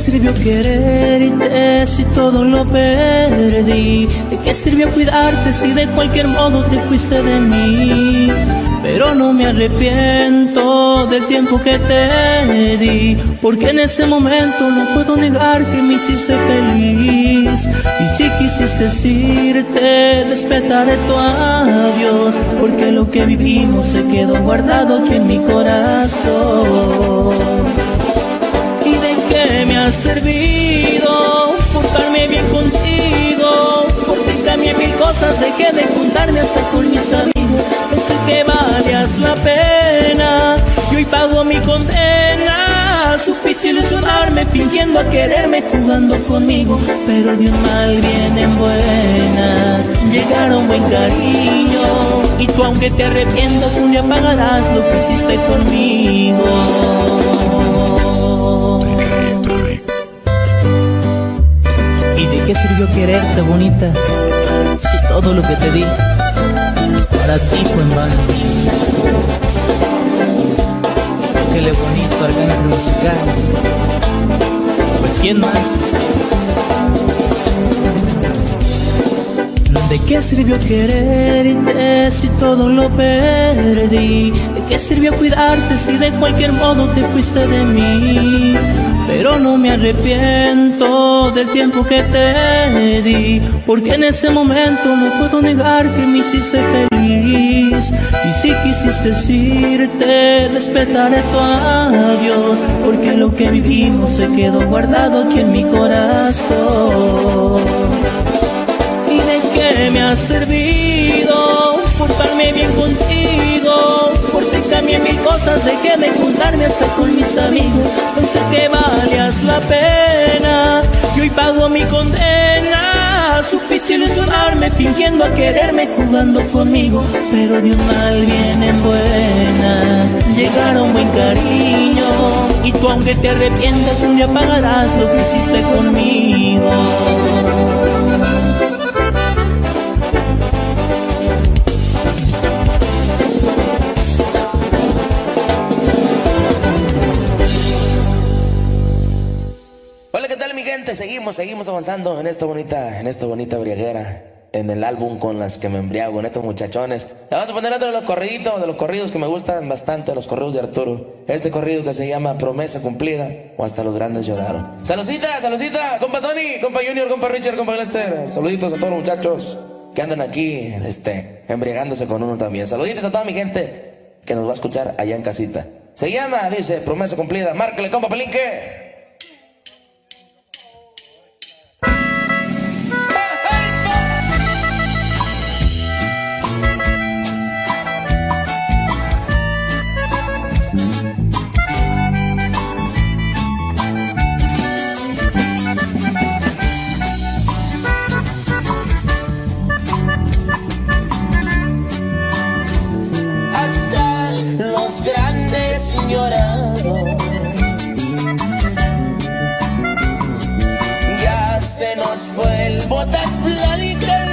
¿De qué sirvió quererte si todo lo perdí? ¿De qué sirvió cuidarte si de cualquier modo te fuiste de mí? Pero no me arrepiento del tiempo que te di Porque en ese momento no puedo negar que me hiciste feliz Y si quisiste decirte, respetaré tu adiós Porque lo que vivimos se quedó guardado aquí en mi corazón ¿Y de qué me ha servido. Portarme bien contigo? Porque cambié mil cosas, dejé de juntarme hasta con mis amigos. Pensé que valías la pena y hoy pago mi condena. Supiste ilusionarme fingiendo a quererme jugando conmigo Pero de un mal vienen buenas. Llegaron buen cariño Y tú aunque te arrepientas un día pagarás lo que hiciste conmigo qué sirvió quererte bonita? Si todo lo que te di para ti fue en vano. Le bonito arcángel musical. Pues quién más. ¿De qué sirvió quererte si todo lo perdí? ¿De qué sirvió cuidarte si de cualquier modo te fuiste de mí? Pero no me arrepiento del tiempo que te di Porque en ese momento no puedo negar que me hiciste feliz Y si quisiste decirte, respetaré tu adiós Porque lo que vivimos se quedó guardado aquí en mi corazón ¿Y de qué me ha servido portarme bien contigo? Cambié mil cosas, dejé de juntarme hasta con mis amigos. Pensé que valías la pena. Y hoy pago mi condena. Supiste ilusionarme fingiendo a quererme jugando conmigo. Pero de un mal vienen buenas. Llegaron buen cariño. Y tú aunque te arrepientas un día pagarás lo que hiciste conmigo Seguimos, seguimos avanzando en esta bonita, en esta bonita briaguera, en el álbum con las que me embriago, en estos muchachones. Le vamos a poner otro de los corriditos, de los corridos que me gustan bastante, los corridos de Arturo. Este corrido que se llama Promesa Cumplida o Hasta los Grandes Lloraron. Saludita, saludita, compa Tony, compa Junior, compa Richard, compa Lester. Saluditos a todos los muchachos que andan aquí, este, embriagándose con uno también. Saluditos a toda mi gente que nos va a escuchar allá en casita. Se llama, dice, Promesa Cumplida. Márcale, compa Pelinque. Ya se nos fue el botas blancas,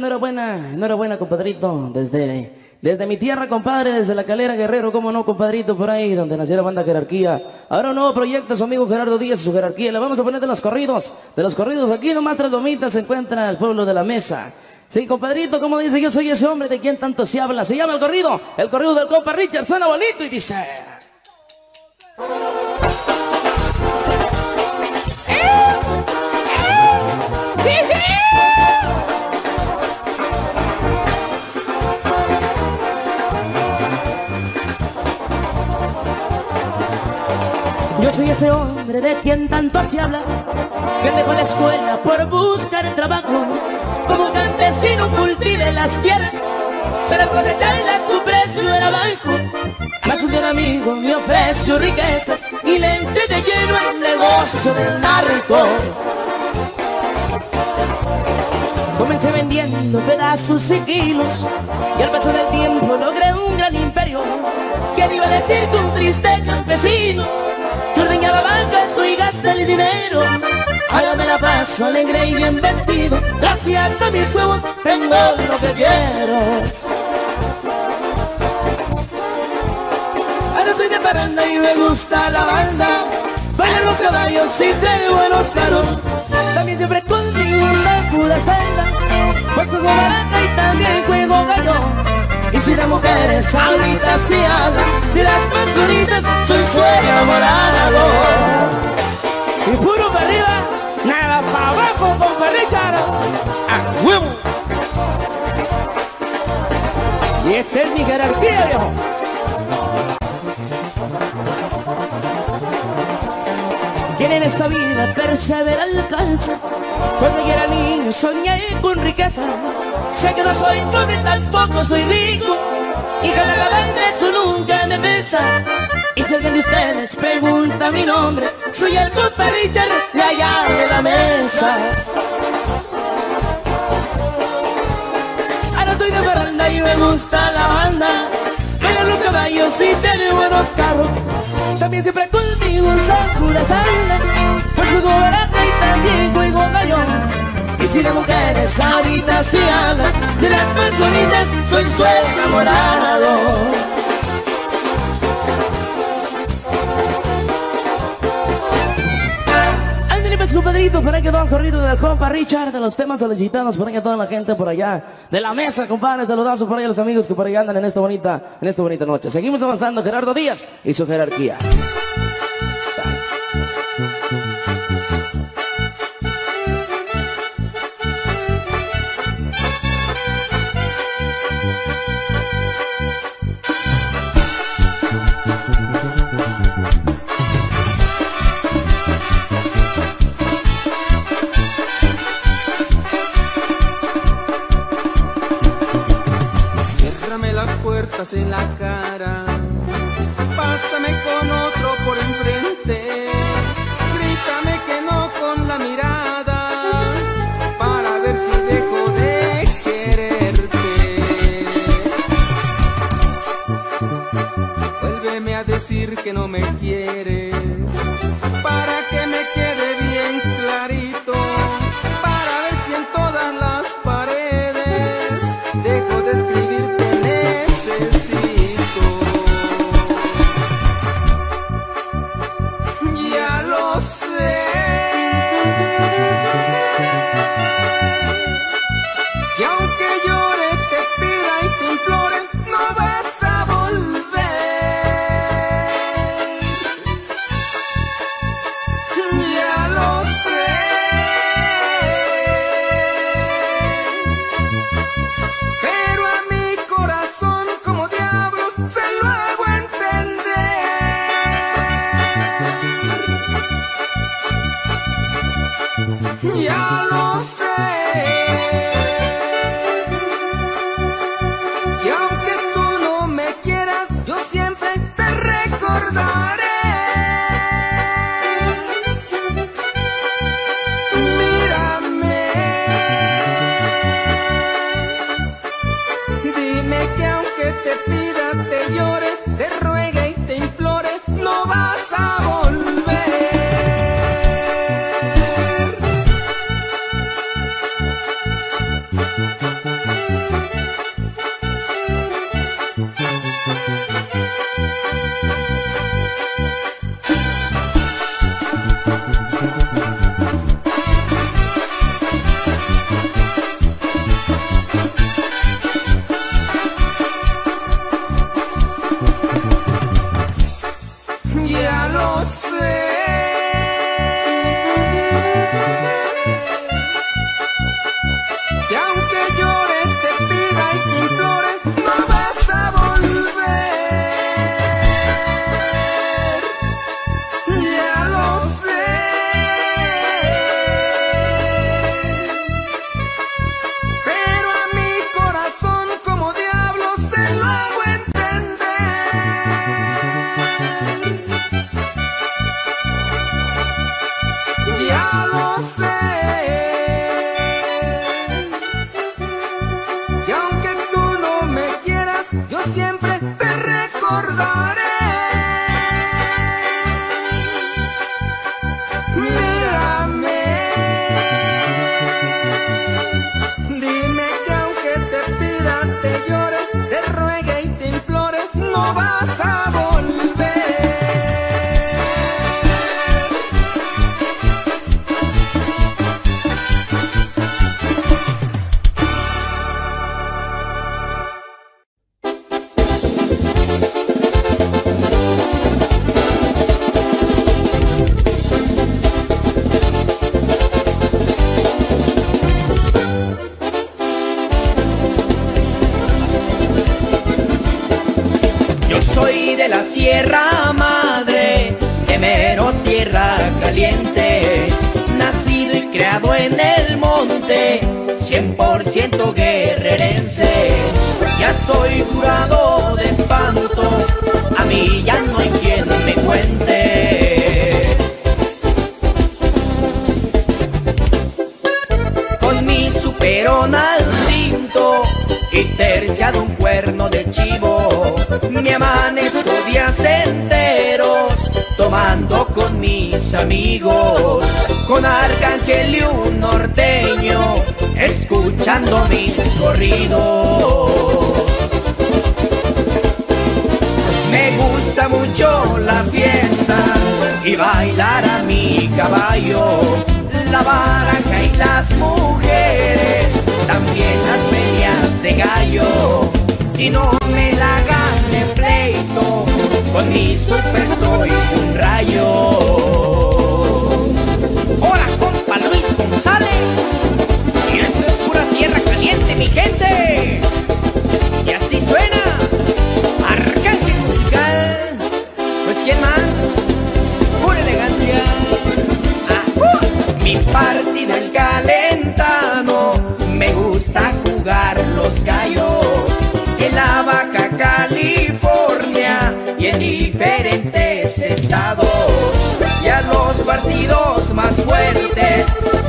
enhorabuena, enhorabuena, compadrito. Desde, desde mi tierra, compadre, desde la calera Guerrero, cómo no, compadrito, por ahí, donde nació la banda jerarquía. Ahora un nuevo su amigo Gerardo Díaz, su jerarquía. Le vamos a poner de los corridos, de los corridos. Aquí nomás tras lomitas se encuentra el pueblo de la mesa. Sí, compadrito, como dice, yo soy ese hombre de quien tanto se habla. Se llama el corrido, el corrido del compa Richard, suena bonito y dice... Soy ese hombre de quien tanto se habla, que dejó la escuela por buscar el trabajo. Como campesino cultive las tierras, pero cosecharlas su precio era bajo. Más un buen amigo me ofreció riquezas y le entré de lleno al negocio del narco. Comencé vendiendo pedazos y kilos y al paso del tiempo logré un gran imperio. ¿Quién iba a decir que un triste campesino que ordeñaba vacas y gasta el dinero? Ahora me la paso alegre y bien vestido. Gracias a mis huevos tengo lo que quiero. Ahora soy de paranda y me gusta la banda. Bailan los caballos y de buenos caros. También siempre conmigo saco la celda. Pues juego baraja y también juego gallo. Y si de mujeres ahorita se habla de las más bonitas, soy su enamorado. Y puro para arriba, nada para abajo con Richard. ¡A huevo! Y esta es mi jerarquía, viejo. En esta vida persevera alcanza. Cuando yo era niño soñé con riquezas. Sé que no soy pobre, tampoco soy rico. Y ganar eso nunca me pesa. Y si alguien de ustedes pregunta mi nombre, soy el compa Richard, de allá de la mesa. Ahora estoy de baranda y me gusta la banda. Bailan los caballos y tiene buenos carros. También siempre saco la salda. Pues juego baraja y también juego gallón. Y si de mujeres ahorita se habla de las más bonitas, soy su enamorado. Ándale pues compadrito, para que todo el corrido del compa Richard de los temas los gitanos, para que toda la gente por allá de la mesa, compadre, saludazo por allá a los amigos que por allá andan en esta bonita, en esta bonita noche. Seguimos avanzando, Gerardo Díaz y su jerarquía.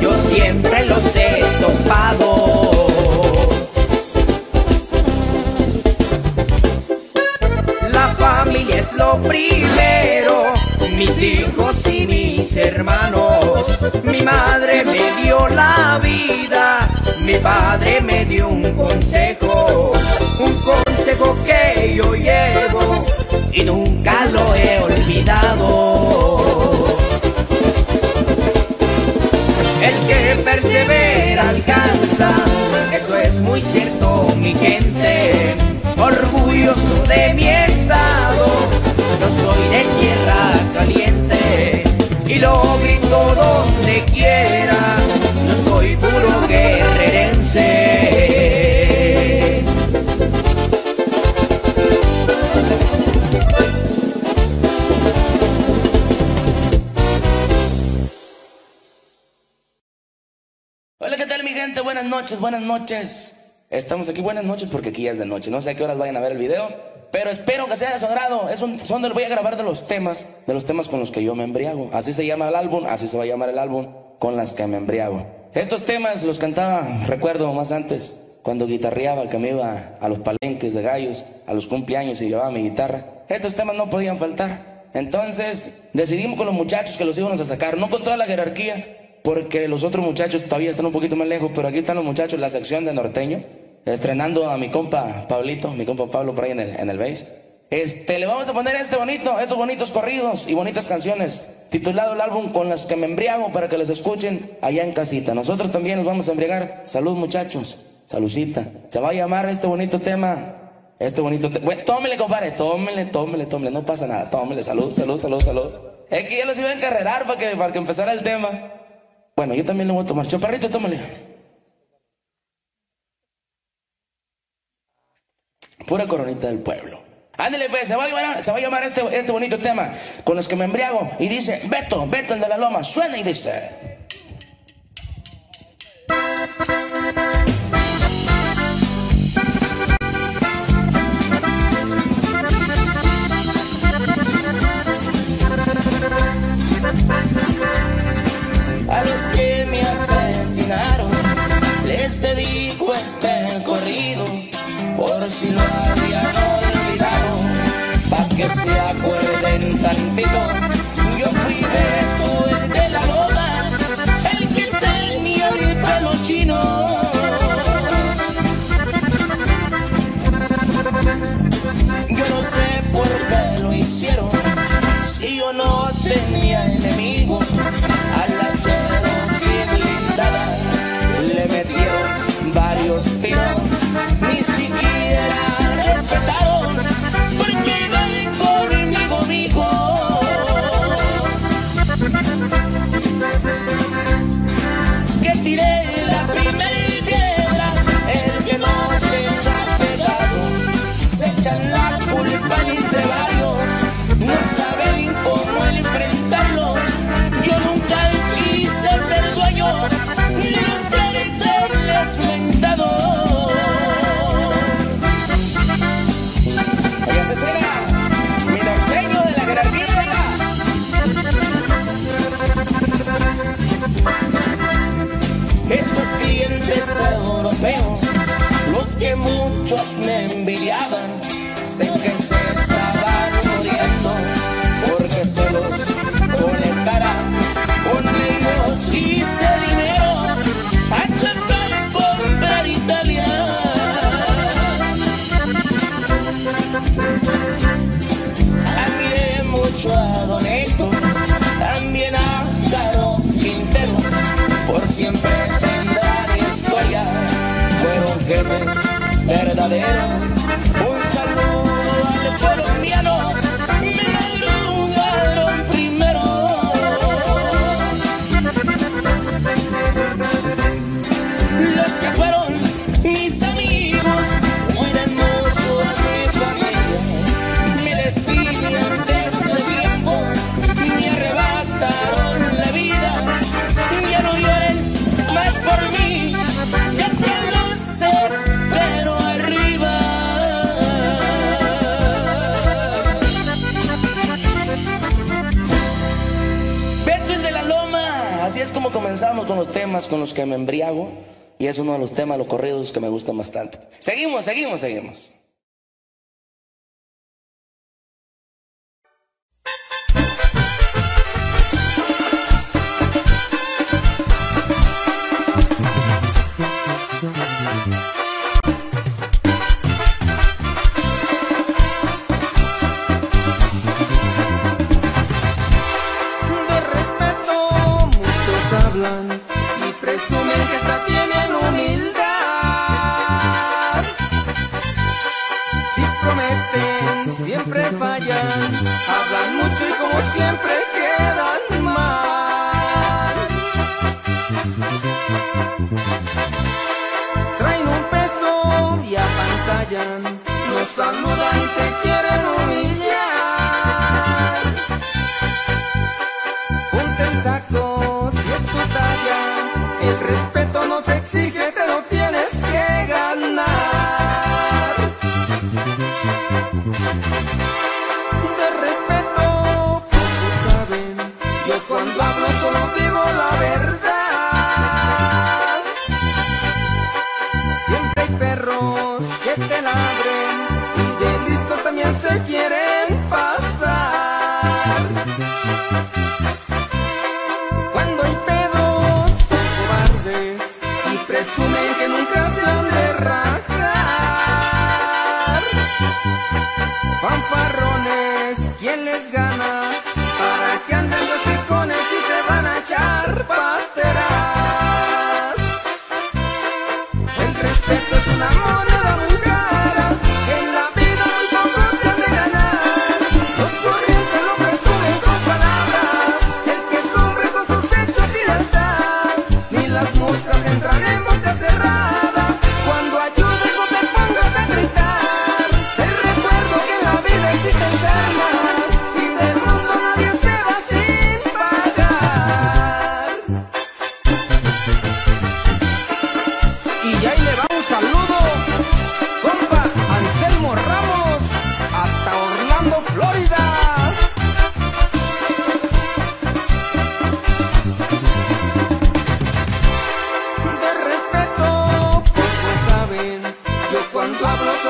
Yo siempre los he topado. La familia es lo primero, mis hijos y mis hermanos. Mi madre me dio la vida, mi padre me dio un consejo, un consejo que yo llevo y nunca lo he olvidado. Persevera alcanza, eso es muy cierto, mi gente. Orgulloso de mi estado, yo soy de tierra caliente y lo grito donde quiera. Yo soy puro guerrerense. Noches, buenas noches. Estamos aquí, buenas noches, porque aquí ya es de noche. No sé a qué horas vayan a ver el video, pero espero que sea de su agrado. Es un, son voy a grabar de los temas, de los temas con los que yo me embriago. Así se llama el álbum, así se va a llamar el álbum, con las que me embriago. Estos temas los cantaba, recuerdo más antes, cuando guitarreaba, que me iba a los palenques de gallos, a los cumpleaños y llevaba mi guitarra. Estos temas no podían faltar. Entonces decidimos con los muchachos que los íbamos a sacar, no con toda la jerarquía, porque los otros muchachos todavía están un poquito más lejos, pero aquí están los muchachos, la sección de norteño, estrenando a mi compa Pablito, mi compa Pablo por ahí en el, en el bass. Este, le vamos a poner este bonito, estos bonitos corridos y bonitas canciones, titulado el álbum Con las que me embriago para que les escuchen allá en casita. Nosotros también nos vamos a embriagar. Salud muchachos, saludcita. Se va a llamar este bonito tema, este bonito. Bueno, tómele compadre, tómele, tómele, tómele, no pasa nada, tómele, salud, salud, salud, salud. Es que ya los iba a encarrerar para que, para que empezara el tema. Bueno, yo también lo voy a tomar. Chaparrito, tómale. Pura coronita del pueblo. Ándale, pues, se va a llamar, se va a llamar este, este bonito tema con los que me embriago. Y dice, Beto, Beto el de la loma, suena y dice. les dedico este corrido, por si lo habían olvidado, pa' que se acuerden tantito. Con los que me embriago y es uno de los temas, los corridos que me gustan bastante. Seguimos, seguimos, seguimos.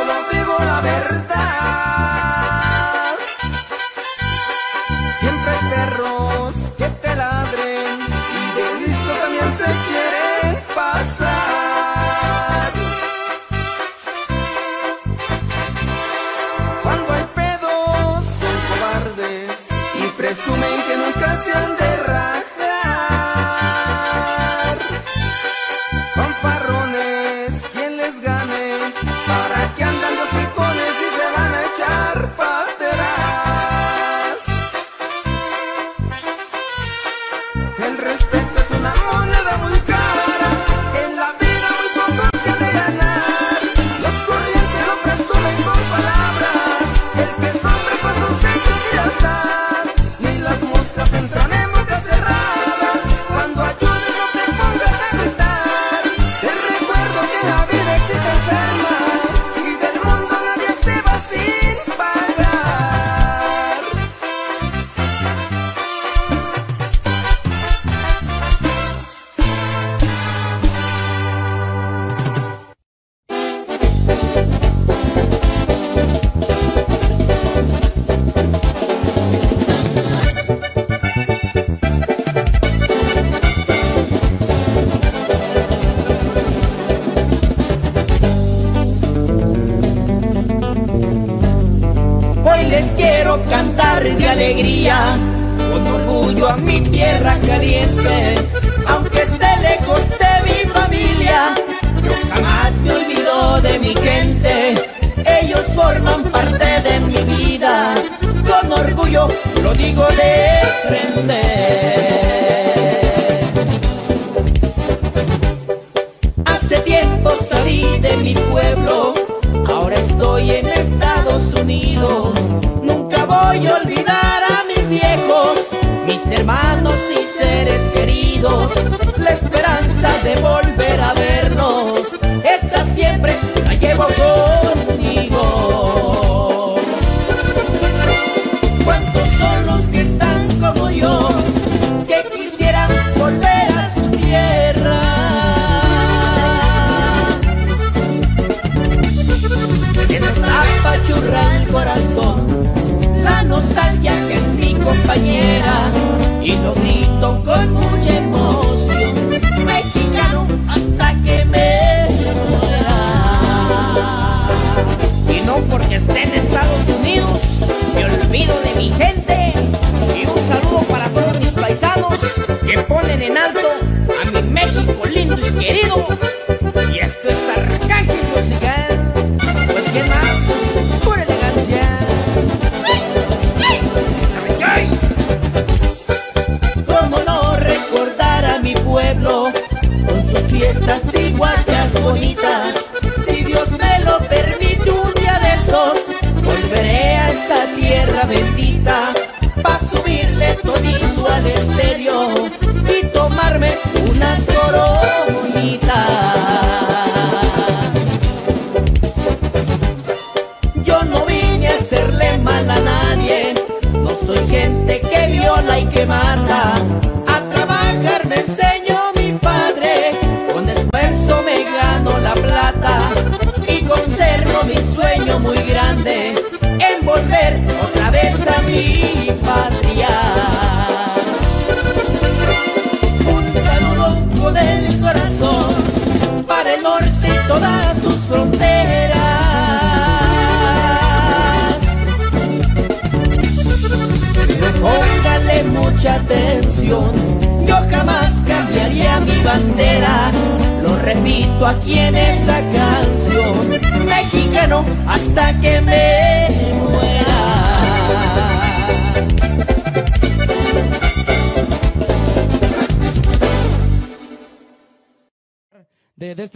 cómo vivo la verdad.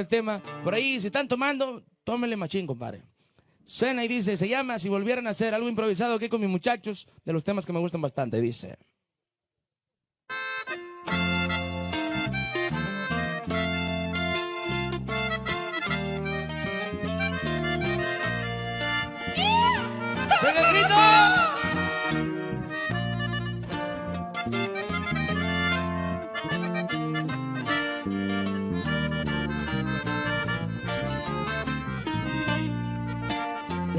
Tema. Por ahí, si están tomando, tómenle machín, compadre. Cena y dice, se llama Si volvieran a hacer algo improvisado aquí con mis muchachos, de los temas que me gustan bastante, dice. ¡Sigue el grito!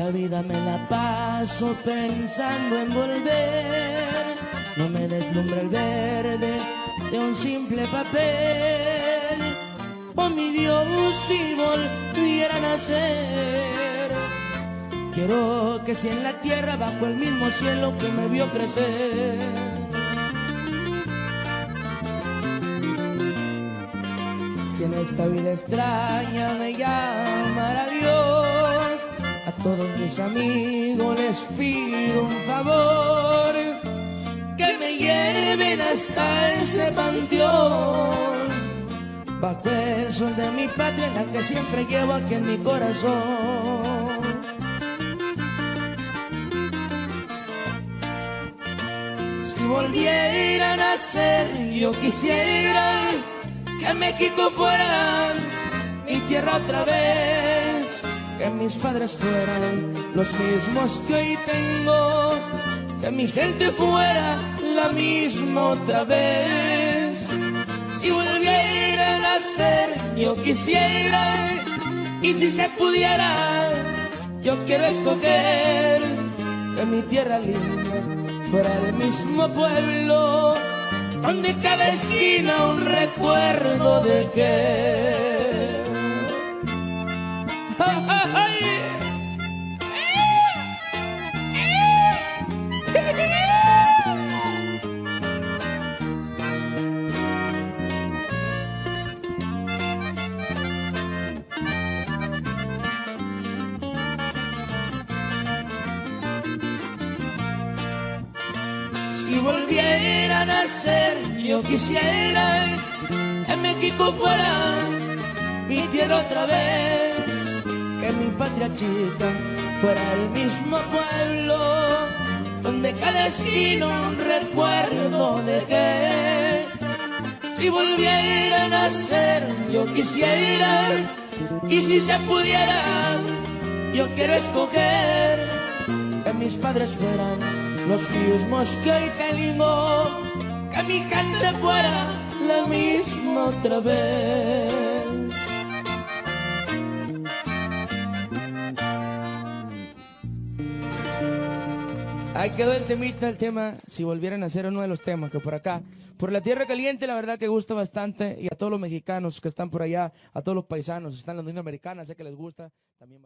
La vida me la paso pensando en volver. No me deslumbra el verde de un simple papel. Oh mi Dios, si volvieran a nacer. Quiero que si en la tierra bajo el mismo cielo que me vio crecer. Si en esta vida extraña me llamara Dios, todos mis amigos les pido un favor, que me lleven hasta ese panteón, bajo el sol de mi patria, la que siempre llevo aquí en mi corazón. Si volviera a nacer, yo quisiera que México fuera mi tierra otra vez, que mis padres fueran los mismos que hoy tengo, que mi gente fuera la misma otra vez. Si volviera a nacer, yo quisiera, y si se pudiera, yo quiero escoger que mi tierra linda fuera el mismo pueblo donde cada esquina un recuerdo de que. Si volviera a nacer, yo quisiera en México fuera mi tierra otra vez que mi patria chica fuera el mismo pueblo donde cada esquina un recuerdo dejé. Si volviera a nacer, yo quisiera, y si se pudiera, yo quiero escoger que mis padres fueran los mismos que el tengo, que mi gente fuera la misma otra vez. Ahí quedó el temita, el tema, si volvieran a ser uno de los temas que por acá, por la tierra caliente, la verdad que gusta bastante, y a todos los mexicanos que están por allá, a todos los paisanos, están en la Unión Americana, sé que les gusta también.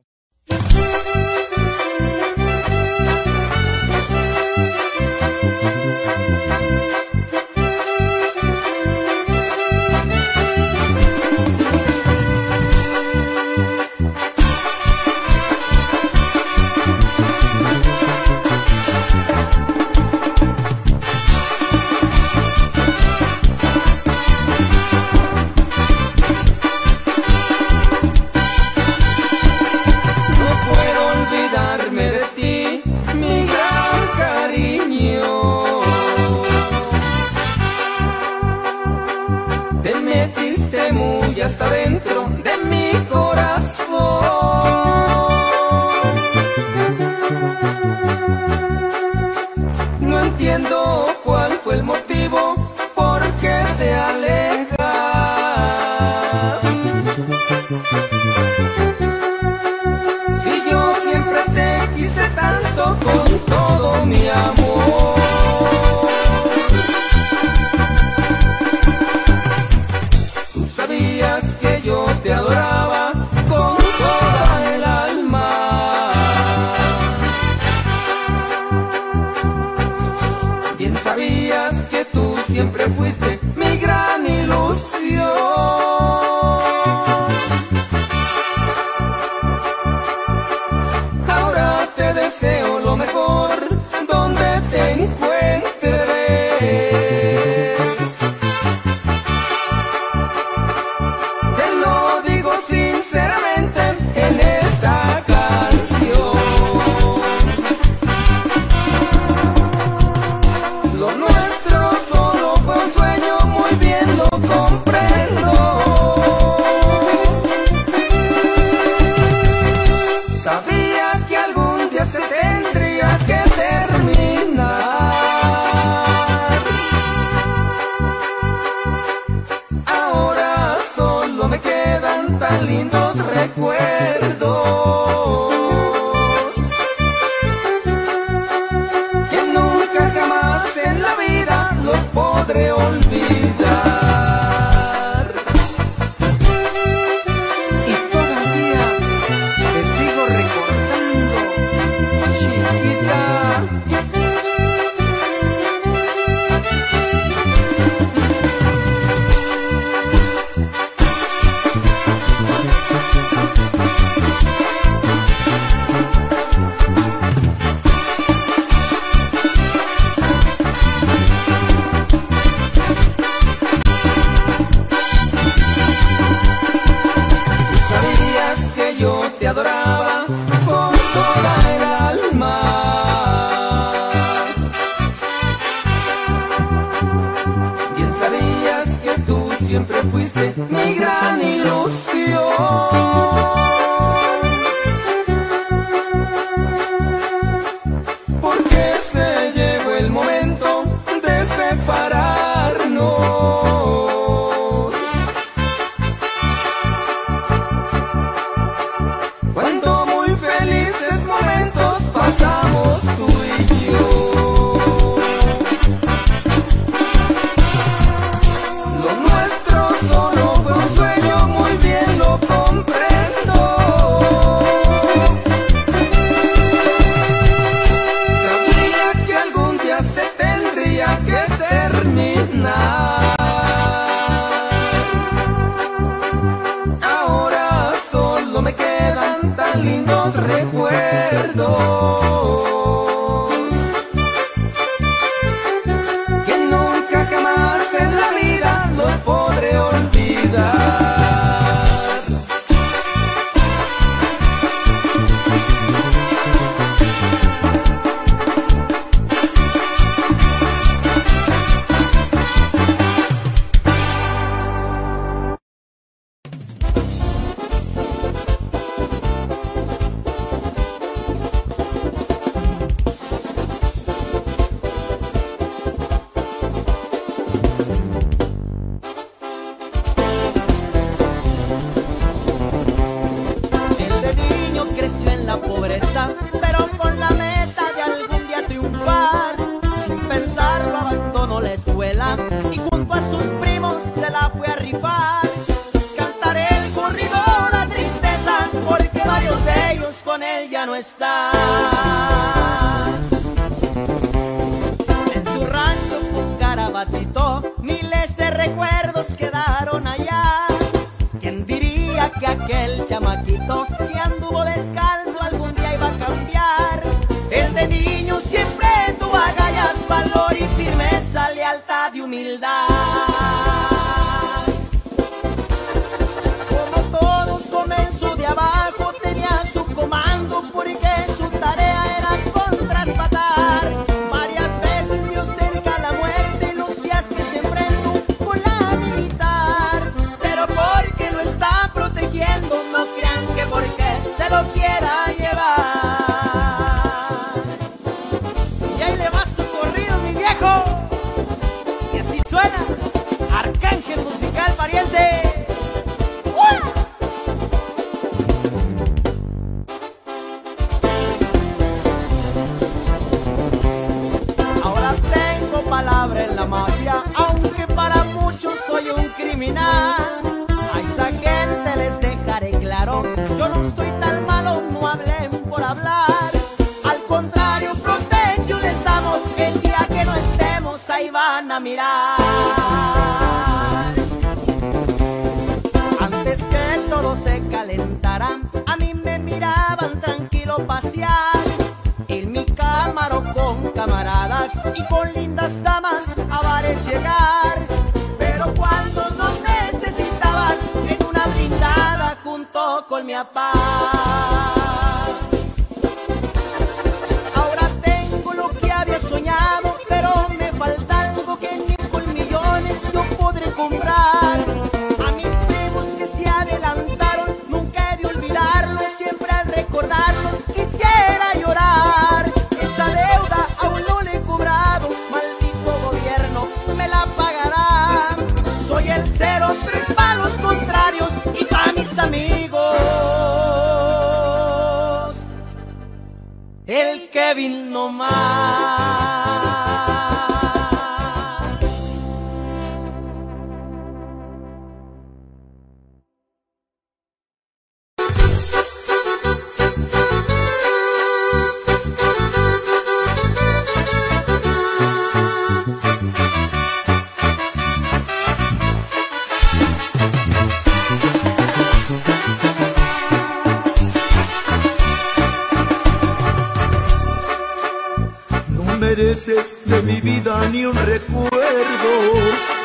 veces de mi vida ni un recuerdo,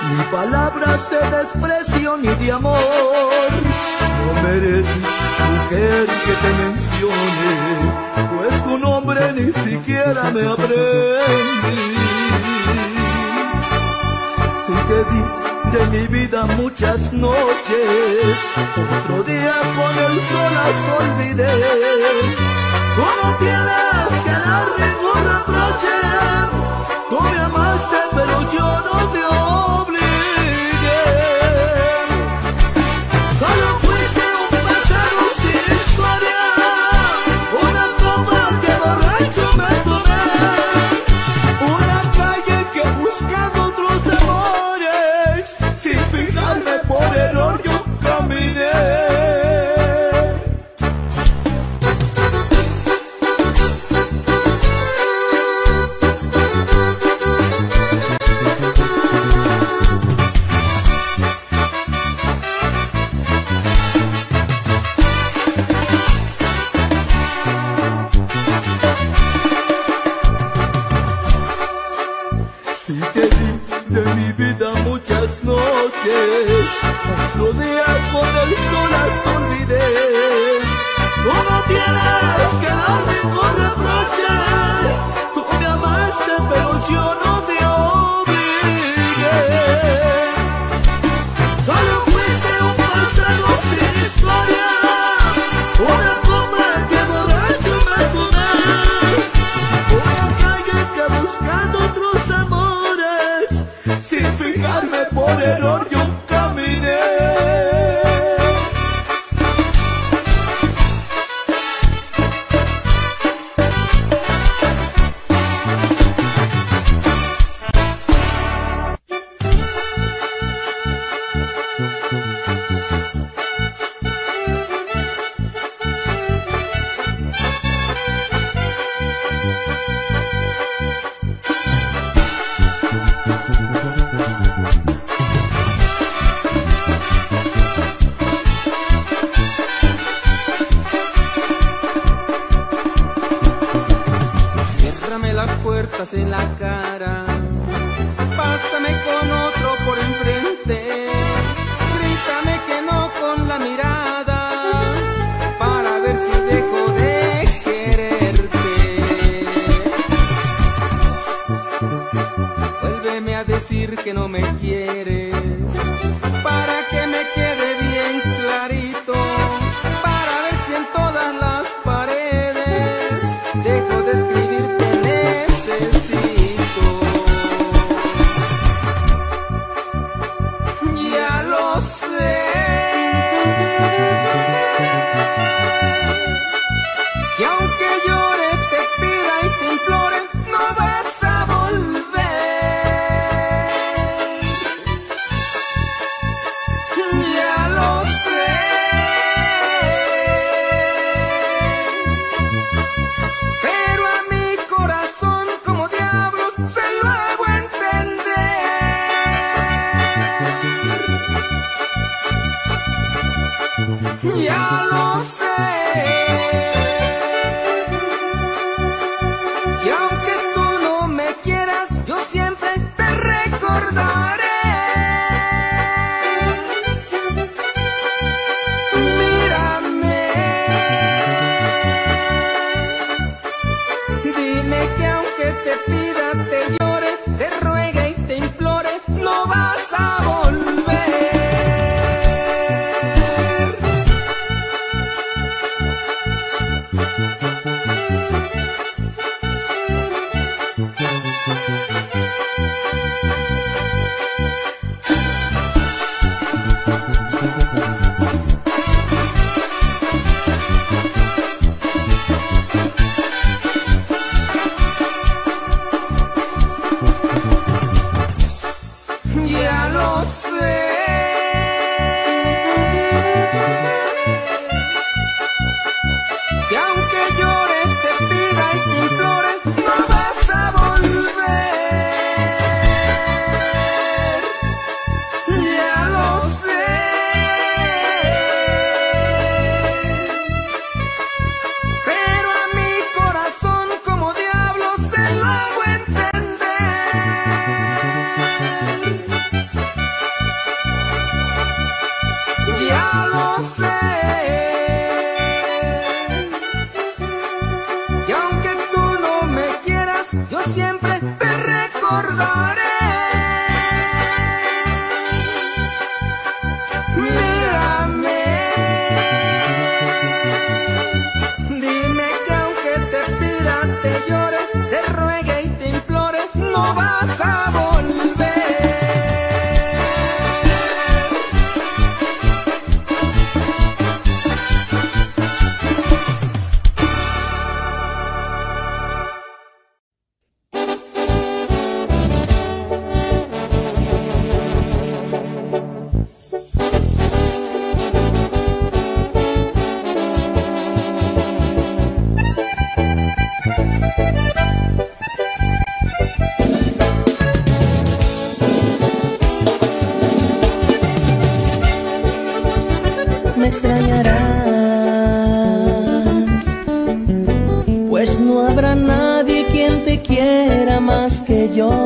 ni palabras de desprecio ni de amor. No mereces, mujer, que te mencione, pues tu nombre ni siquiera me aprendí. Si te di de mi vida muchas noches, otro día con el sol las olvidé. Tú no tienes Canal ninguna broche, con mi amaste, pero eu nu te amo. Quieras, yo.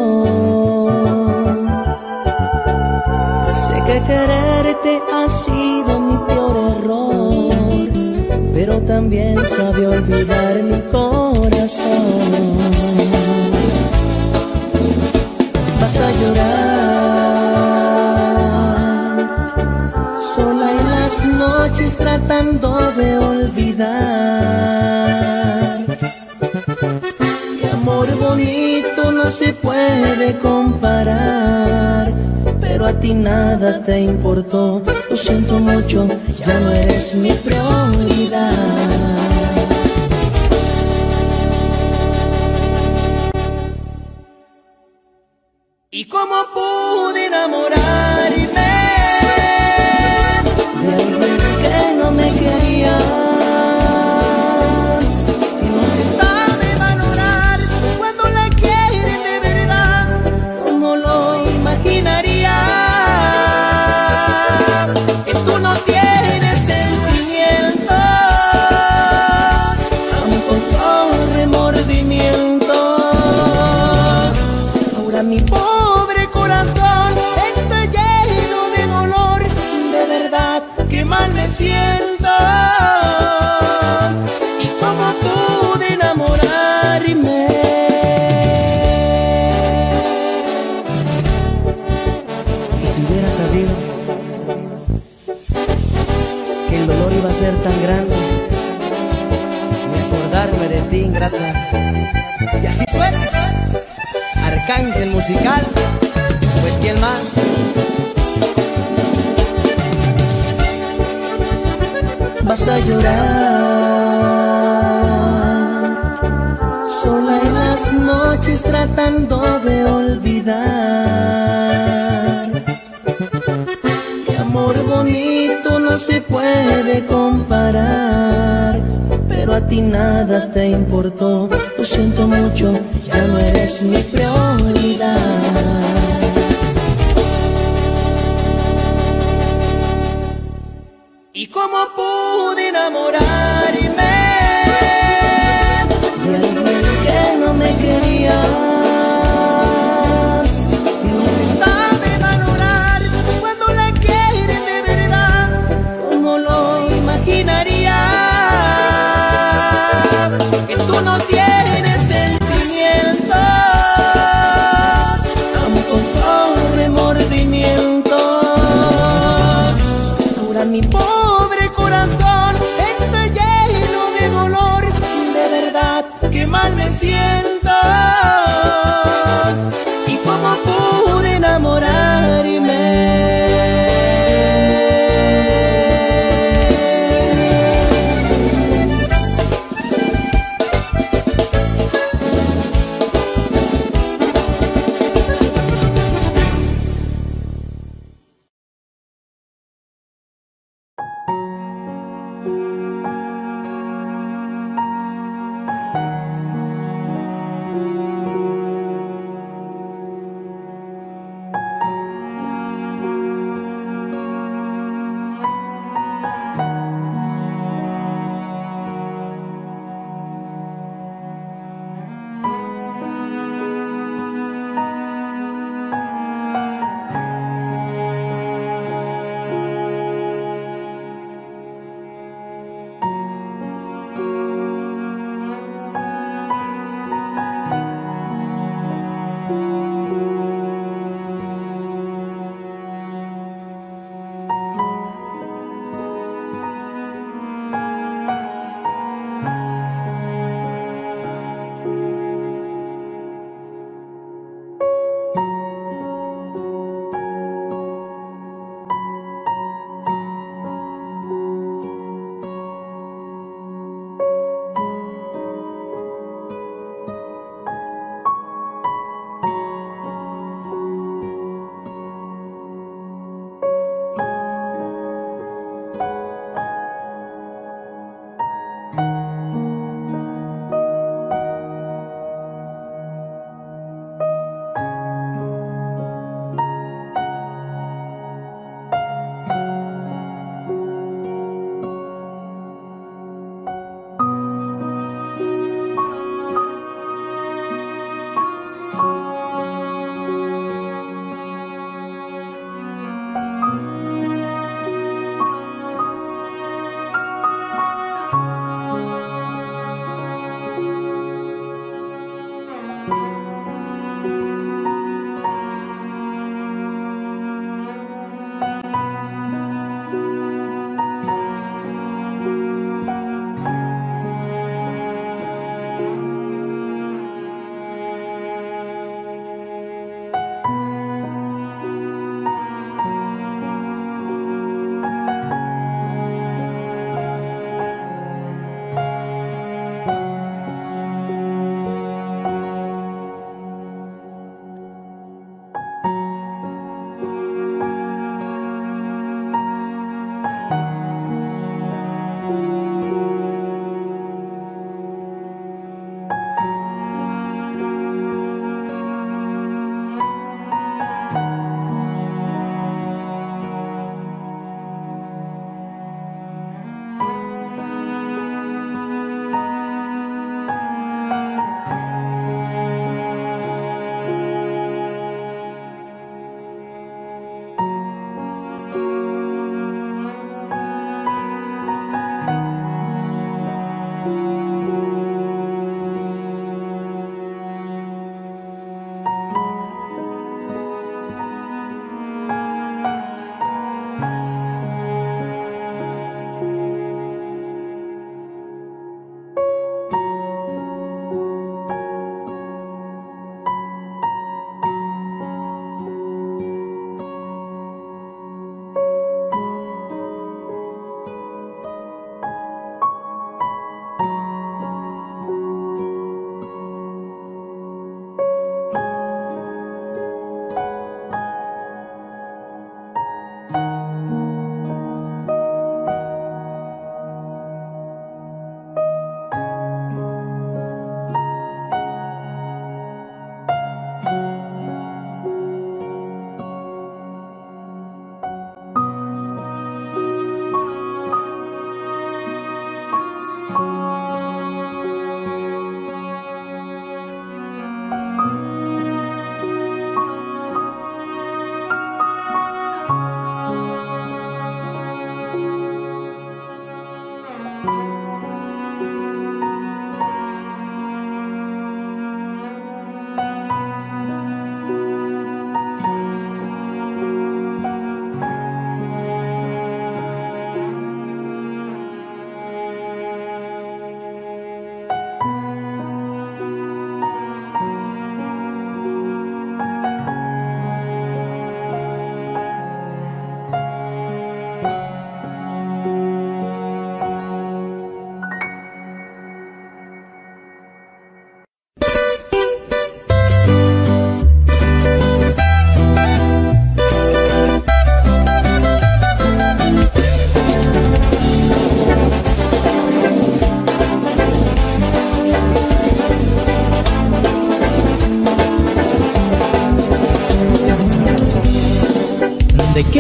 sienta y cómo pude enamorarme. Y si hubiera sabido que el dolor iba a ser tan grande, y acordarme de ti, ingrata. Y así suena, arcángel musical, pues quién más. Vas a llorar sola en las noches tratando de olvidar. Que amor bonito no se puede comparar, pero a ti nada te importó. Lo siento mucho, ya no eres mi prioridad.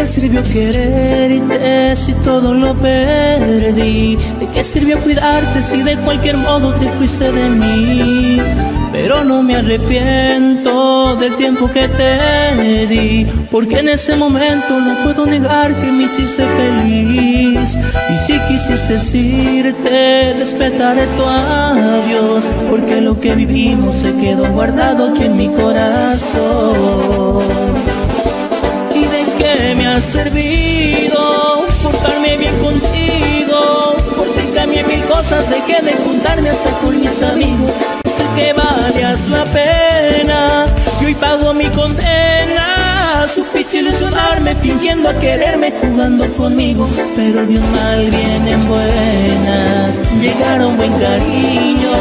Qué sirvió quererte si todo lo perdí? ¿De qué sirvió cuidarte si de cualquier modo te fuiste de mí? Pero no me arrepiento del tiempo que te di Porque en ese momento no puedo negar que me hiciste feliz Y si quisiste irte, respetaré tu adiós Porque lo que vivimos se quedó guardado aquí en mi corazón ¿Y me ha servido portarme bien contigo? Porque cambié mil cosas, dejé de juntarme hasta con mis amigos que valías la pena y hoy pago mi condena. Supiste ilusionarme fingiendo a quererme, jugando conmigo, pero de mal vienen buenas. Llegaron buen cariño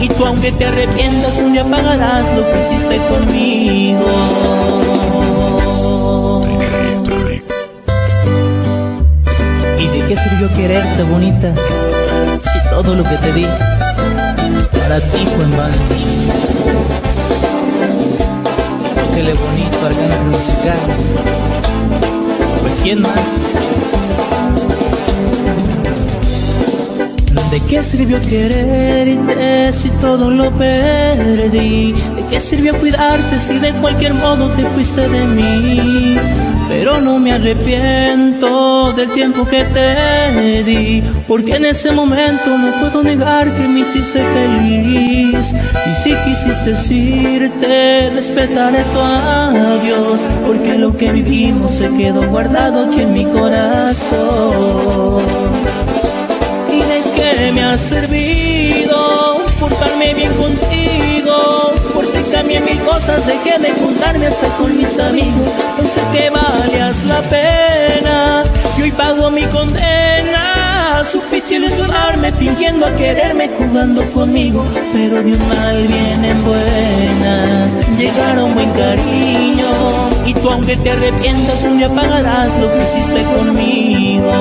y tú aunque te arrepientas un día pagarás lo que hiciste conmigo. Qué sirvió quererte, bonita? Si todo lo que te di para ti fue en vano. Que le bonito arcángel musical. Pues quién más. ¿De qué sirvió quererte si todo lo perdí? ¿De qué sirvió cuidarte si de cualquier modo te fuiste de mí? Pero no me arrepiento del tiempo que te di Porque en ese momento no puedo negar que me hiciste feliz. Y si quisiste irte, respetaré tu adiós Porque lo que vivimos se quedó guardado aquí en mi corazón. Me ha servido portarme bien contigo cambié mil cosas, dejé de juntarme hasta con mis amigos. Pensé que valías la pena y hoy pago mi condena. Supiste ilusionarme fingiendo a quererme jugando conmigo Pero de un mal vienen buenas. Llegaron buen cariño Y tú aunque te arrepientas un día pagarás lo que hiciste conmigo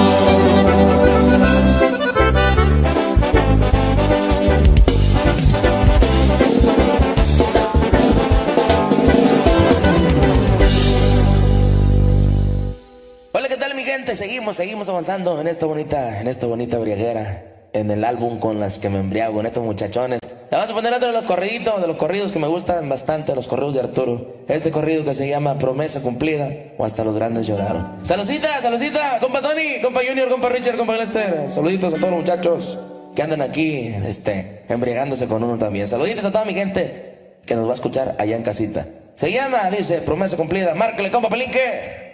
seguimos, seguimos avanzando en esta bonita, en esta bonita briaguera, en el álbum con las que me embriago, en estos muchachones. Le vamos a poner otro de los corriditos, de los corridos que me gustan bastante, los corridos de Arturo. Este corrido que se llama Promesa Cumplida o Hasta los Grandes Lloraron. Saludita, saludita, compa Tony, compa Junior, compa Richard, compa Lester. Saluditos a todos los muchachos que andan aquí, este, embriagándose con uno también. Saluditos a toda mi gente que nos va a escuchar allá en casita. Se llama, dice, Promesa Cumplida. Márquele, compa Pelinque.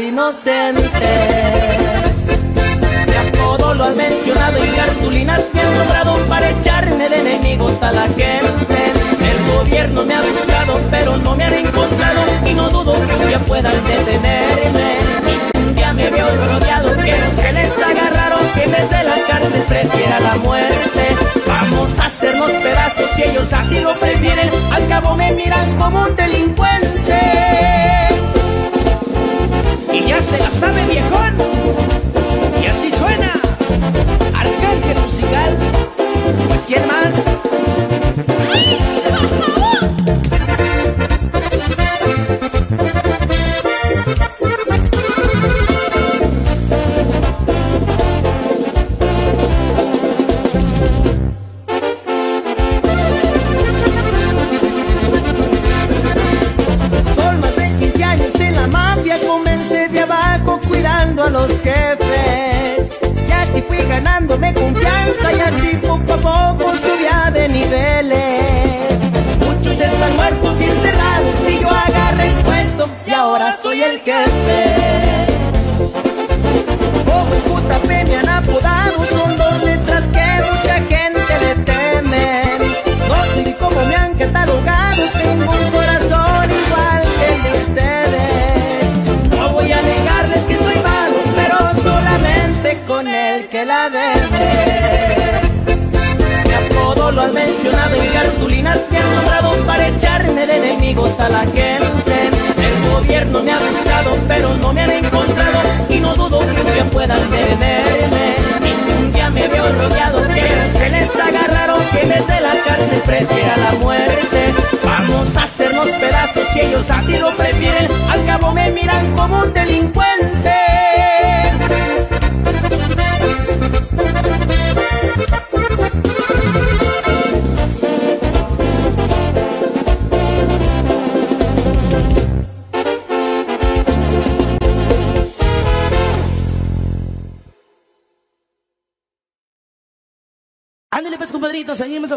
Inocentes. Mi apodo lo han mencionado en cartulinas, me han nombrado para echarme de enemigos a la gente. El gobierno me ha buscado, pero no me han encontrado y no dudo que día puedan detenerme. Y un día me veo rodeado, que se les agarraron, que en de la cárcel prefiera la muerte. Vamos a hacernos pedazos si ellos así lo prefieren, al cabo me miran como un delincuente. Y ya se la sabe viejón, y así suena. Arcángel musical, pues quién más.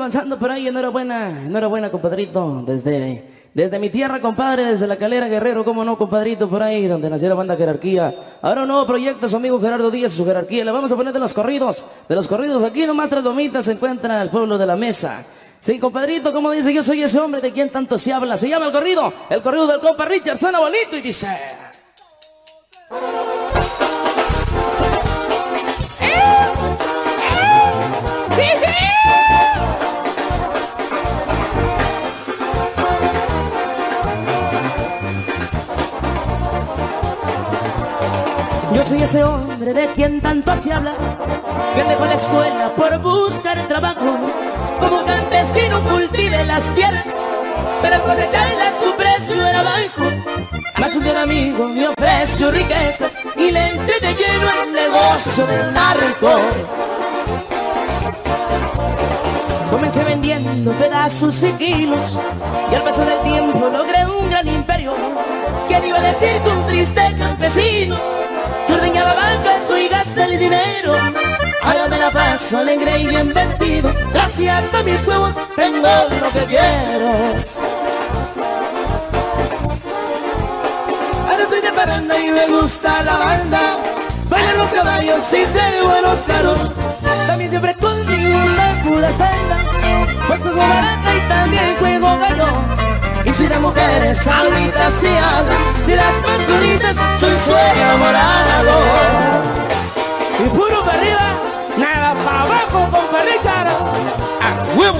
Avanzando por ahí. Enhorabuena, enhorabuena, compadrito. Desde, desde mi tierra, compadre, desde la calera Guerrero, cómo no, compadrito, por ahí, donde nació la banda Jerarquía. Ahora un nuevo proyecto, su amigo Gerardo Díaz y su jerarquía. Le vamos a poner de los corridos, de los corridos. Aquí nomás tras Lomitas se encuentra el pueblo de la mesa. Sí, compadrito, como dice, yo soy ese hombre de quien tanto se habla. Se llama el corrido, el corrido del compa Richard, suena bonito y dice. Soy ese hombre de quien tanto se habla, que dejó la escuela por buscar trabajo. Como campesino cultive las tierras, pero cosecharle su precio era bajo. Más un bien amigo me ofreció riquezas y le entré de lleno el negocio del narco. Comencé vendiendo pedazos y kilos y al paso del tiempo logré un gran imperio. ¿Quién iba a decir que un triste campesino que ordeñaba vacas y gasta el dinero? Ahora me la paso alegre y bien vestido, gracias a mis huevos tengo lo que quiero. Ahora soy de paranda y me gusta la banda, bailan los caballos y de buenos carros. También siempre conmigo sacuda salda Pues juego baraja y también juego gallo Y si de mujeres ahorita se habla De las más bonitas soy su enamorado Y puro para arriba, nada para abajo con Richard ¡A huevo!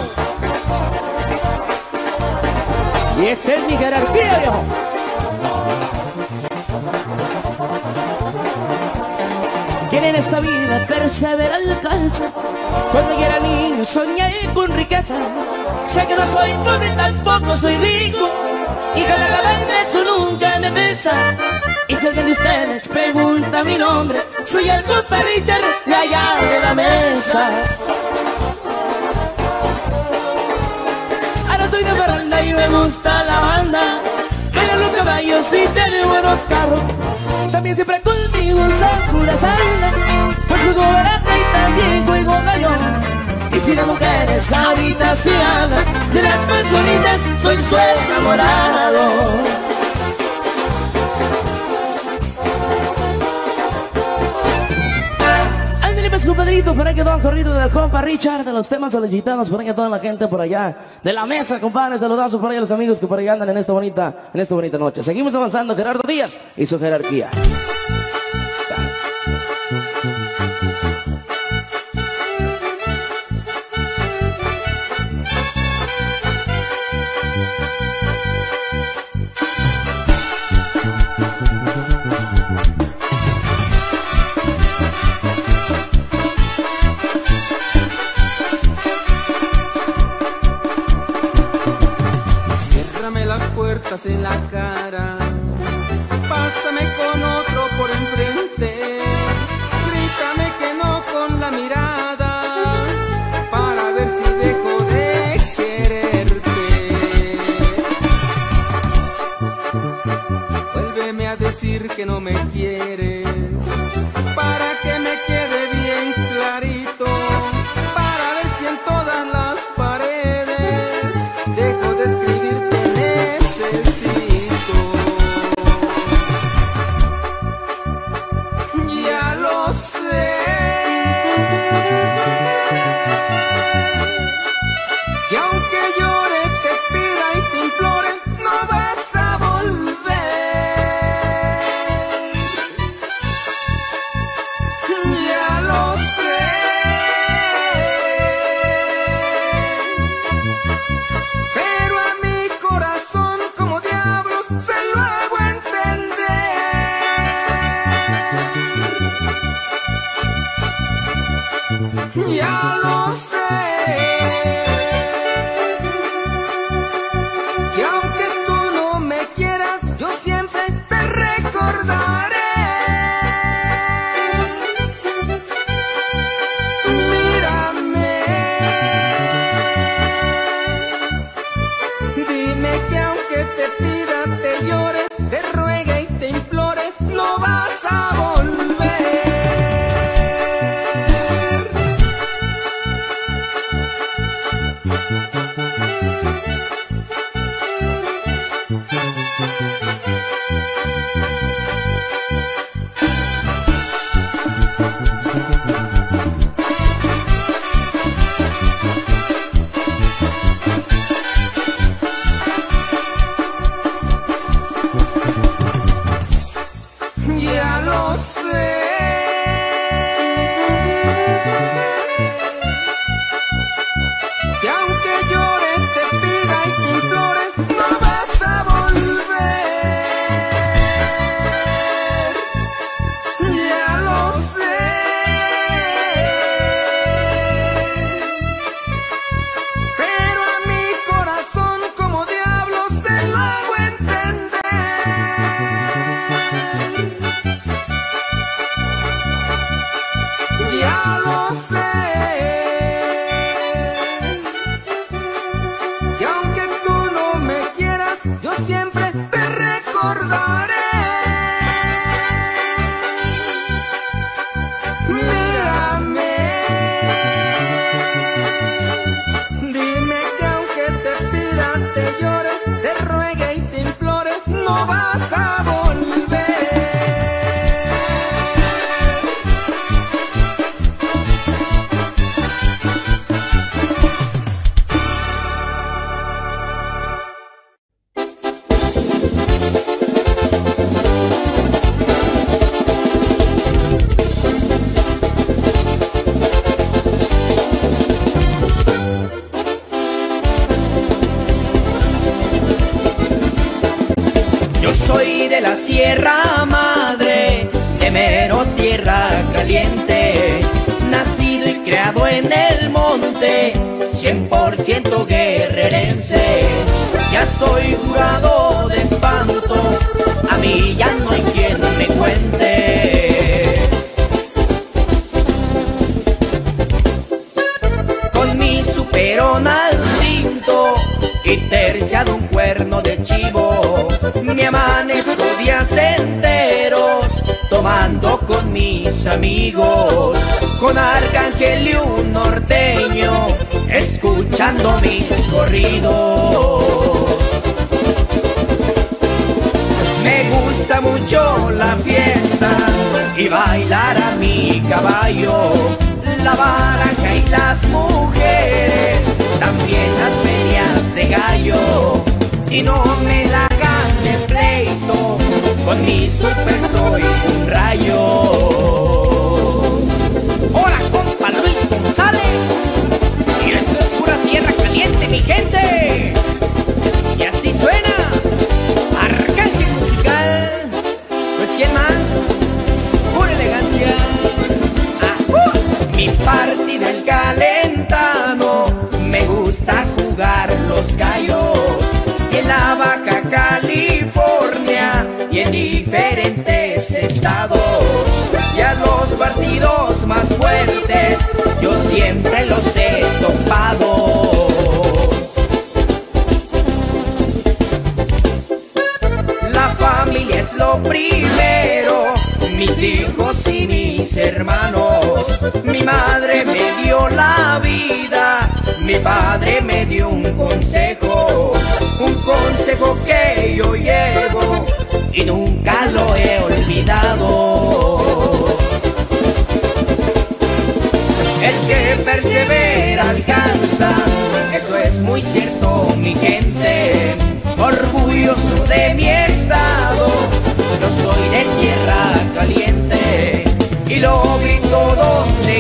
Y esta es mi jerarquía, viejo ¿Quién en esta vida persevera alcanza? Cuando yo era niño soñé con riquezas. Sé que no soy pobre, tampoco soy rico. Y ganar eso nunca me pesa. Y si alguien de ustedes pregunta mi nombre Soy el compa Richard, la llave de la mesa. Ahora estoy de barranda y me gusta la banda. Bailan los caballos y tiene buenos carros También siempre conmigo Sakura sale. Pues juego baraja y también juego gallo Y si de mujeres ahorita se habla De las más bonitas soy su enamorado Pues compadrito, por ahí quedó el corrido del compa Richard De los temas solicitados, por ahí a toda la gente por allá De la mesa, compadre, saludazo por ahí a los amigos que por ahí andan en esta bonita, en esta bonita noche. Seguimos avanzando, Gerardo Díaz y su jerarquía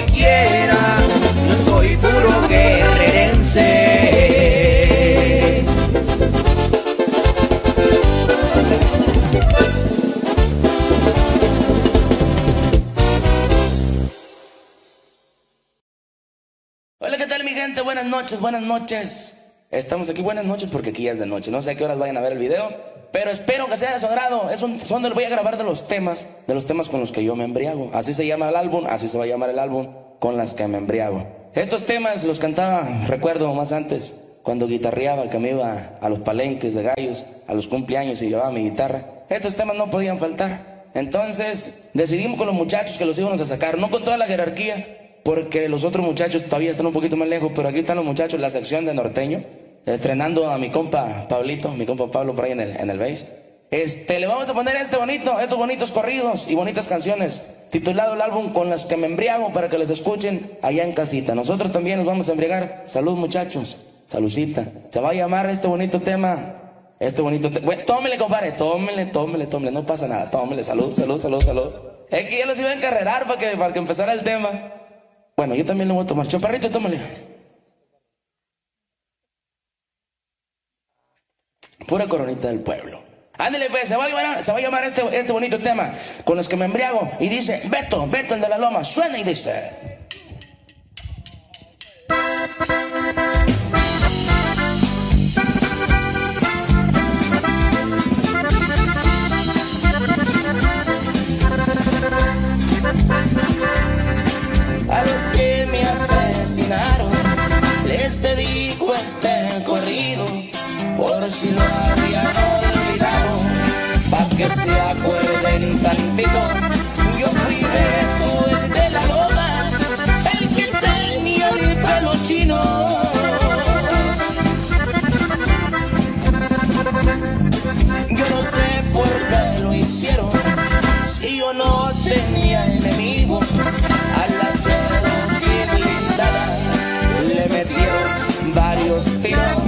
quiera. Yo soy puro. Hola, ¿qué tal mi gente? Buenas noches, buenas noches. Estamos aquí, buenas noches porque aquí ya es de noche. No sé a qué horas vayan a ver el video, pero espero que sea de su agrado. Es un son donde voy a grabar de los temas, de los temas con los que yo me embriago. Así se llama el álbum, así se va a llamar el álbum, con las que me embriago. Estos temas los cantaba, recuerdo más antes, cuando guitarreaba, que me iba a los palenques de gallos, a los cumpleaños y llevaba mi guitarra. Estos temas no podían faltar. Entonces decidimos con los muchachos que los íbamos a sacar, no con toda la jerarquía, porque los otros muchachos todavía están un poquito más lejos, pero aquí están los muchachos, la sección de norteño, estrenando a mi compa Pablito, mi compa Pablo por ahí en el, en bass. Este, le vamos a poner este bonito, estos bonitos corridos y bonitas canciones, titulado el álbum Con las que me embriago para que les escuchen allá en casita. Nosotros también nos vamos a embriagar. Salud muchachos, saludcita. Se va a llamar este bonito tema, este bonito tema. Bueno, tómele compadre, tómele, tómele, tómele, no pasa nada, tómele, salud, salud, salud, salud. Es que ya los iba a encarrerar para que, para que empezara el tema. Bueno, yo también lo voy a tomar. Chaparrito, tómale. Pura coronita del pueblo. Ándale, pues, se va a llamar, este, este bonito tema con los que me embriago. Y dice, Beto, Beto el de la loma, suena y dice. A los que me asesinaron les dedico este corrido por si lo habían olvidado pa' que se acuerden tantito. Yo fui Beto el de la loma el que tenía el pelo chino. Yo no sé por qué lo hicieron si yo no tenía enemigos. A la blindada le metieron varios tiros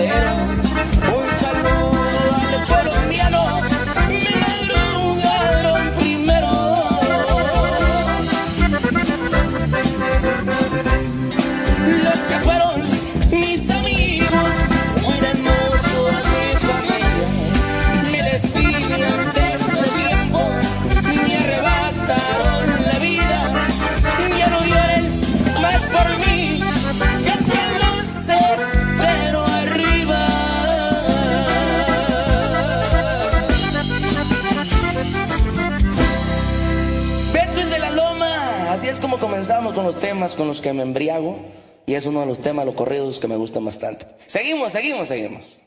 madera. los temas con los que me embriago y es uno de los temas, los corridos que me gustan bastante. Seguimos, seguimos, seguimos.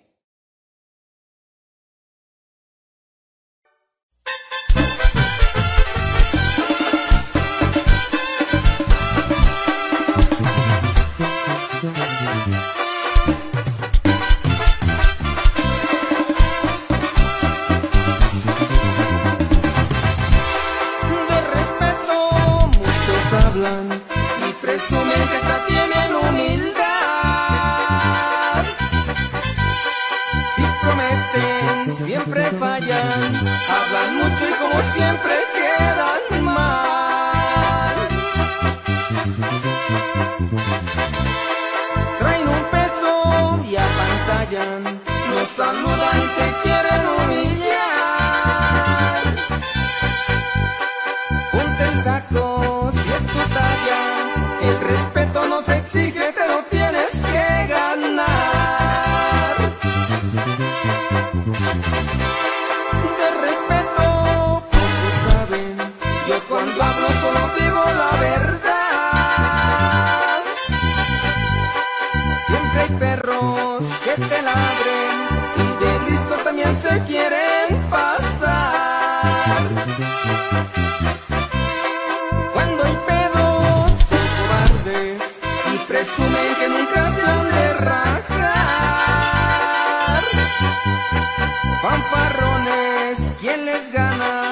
hablan siempre quedan mal. Traen un peso y apantallan, nos saludan y te quieren humillar. Ponte el saco si es tu talla, el respeto nos exige. de rajar. Fanfarrones, ¿quién les gana?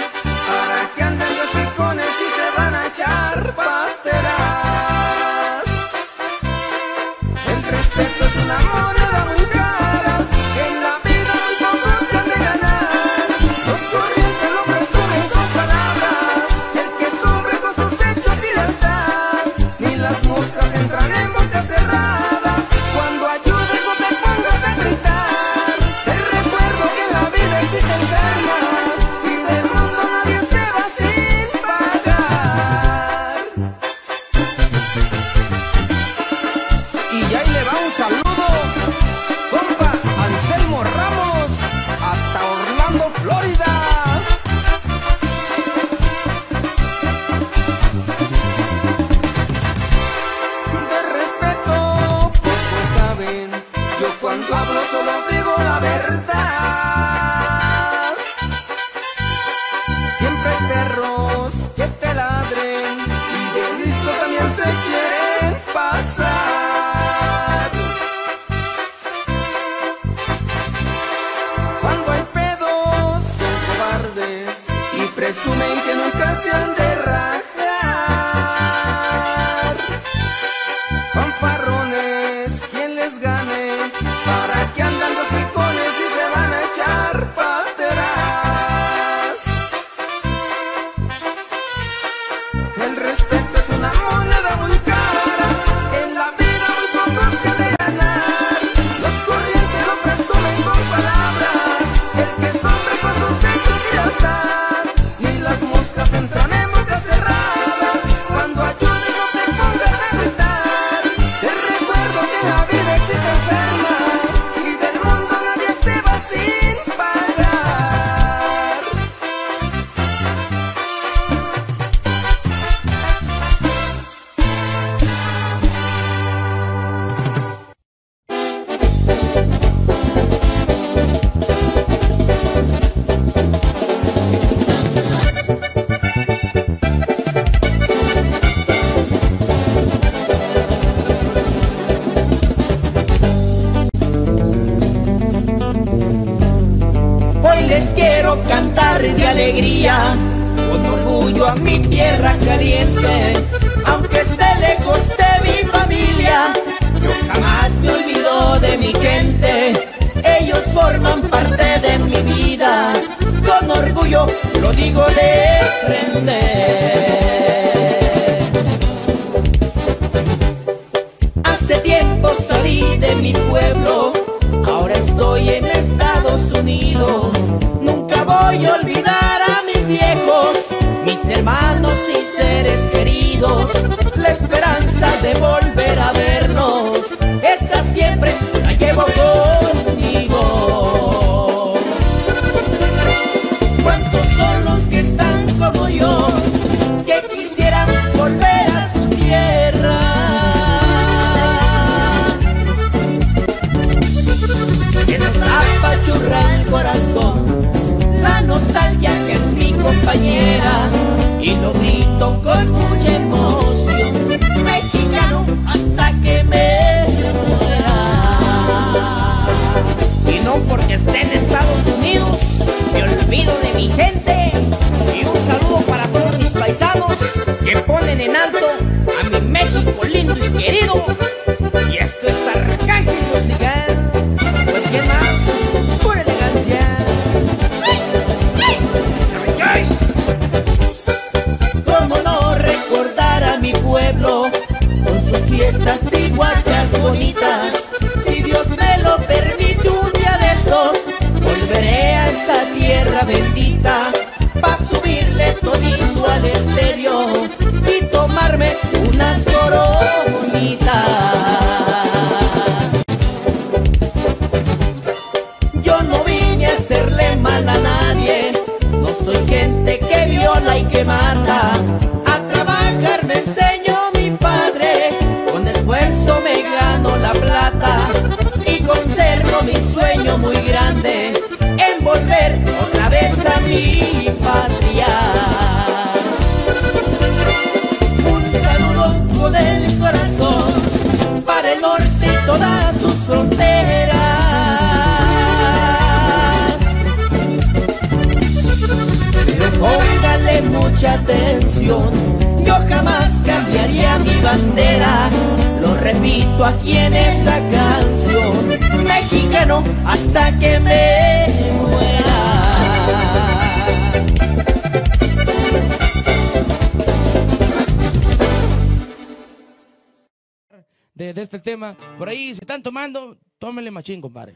Están tomando, tómenle machín, compadre.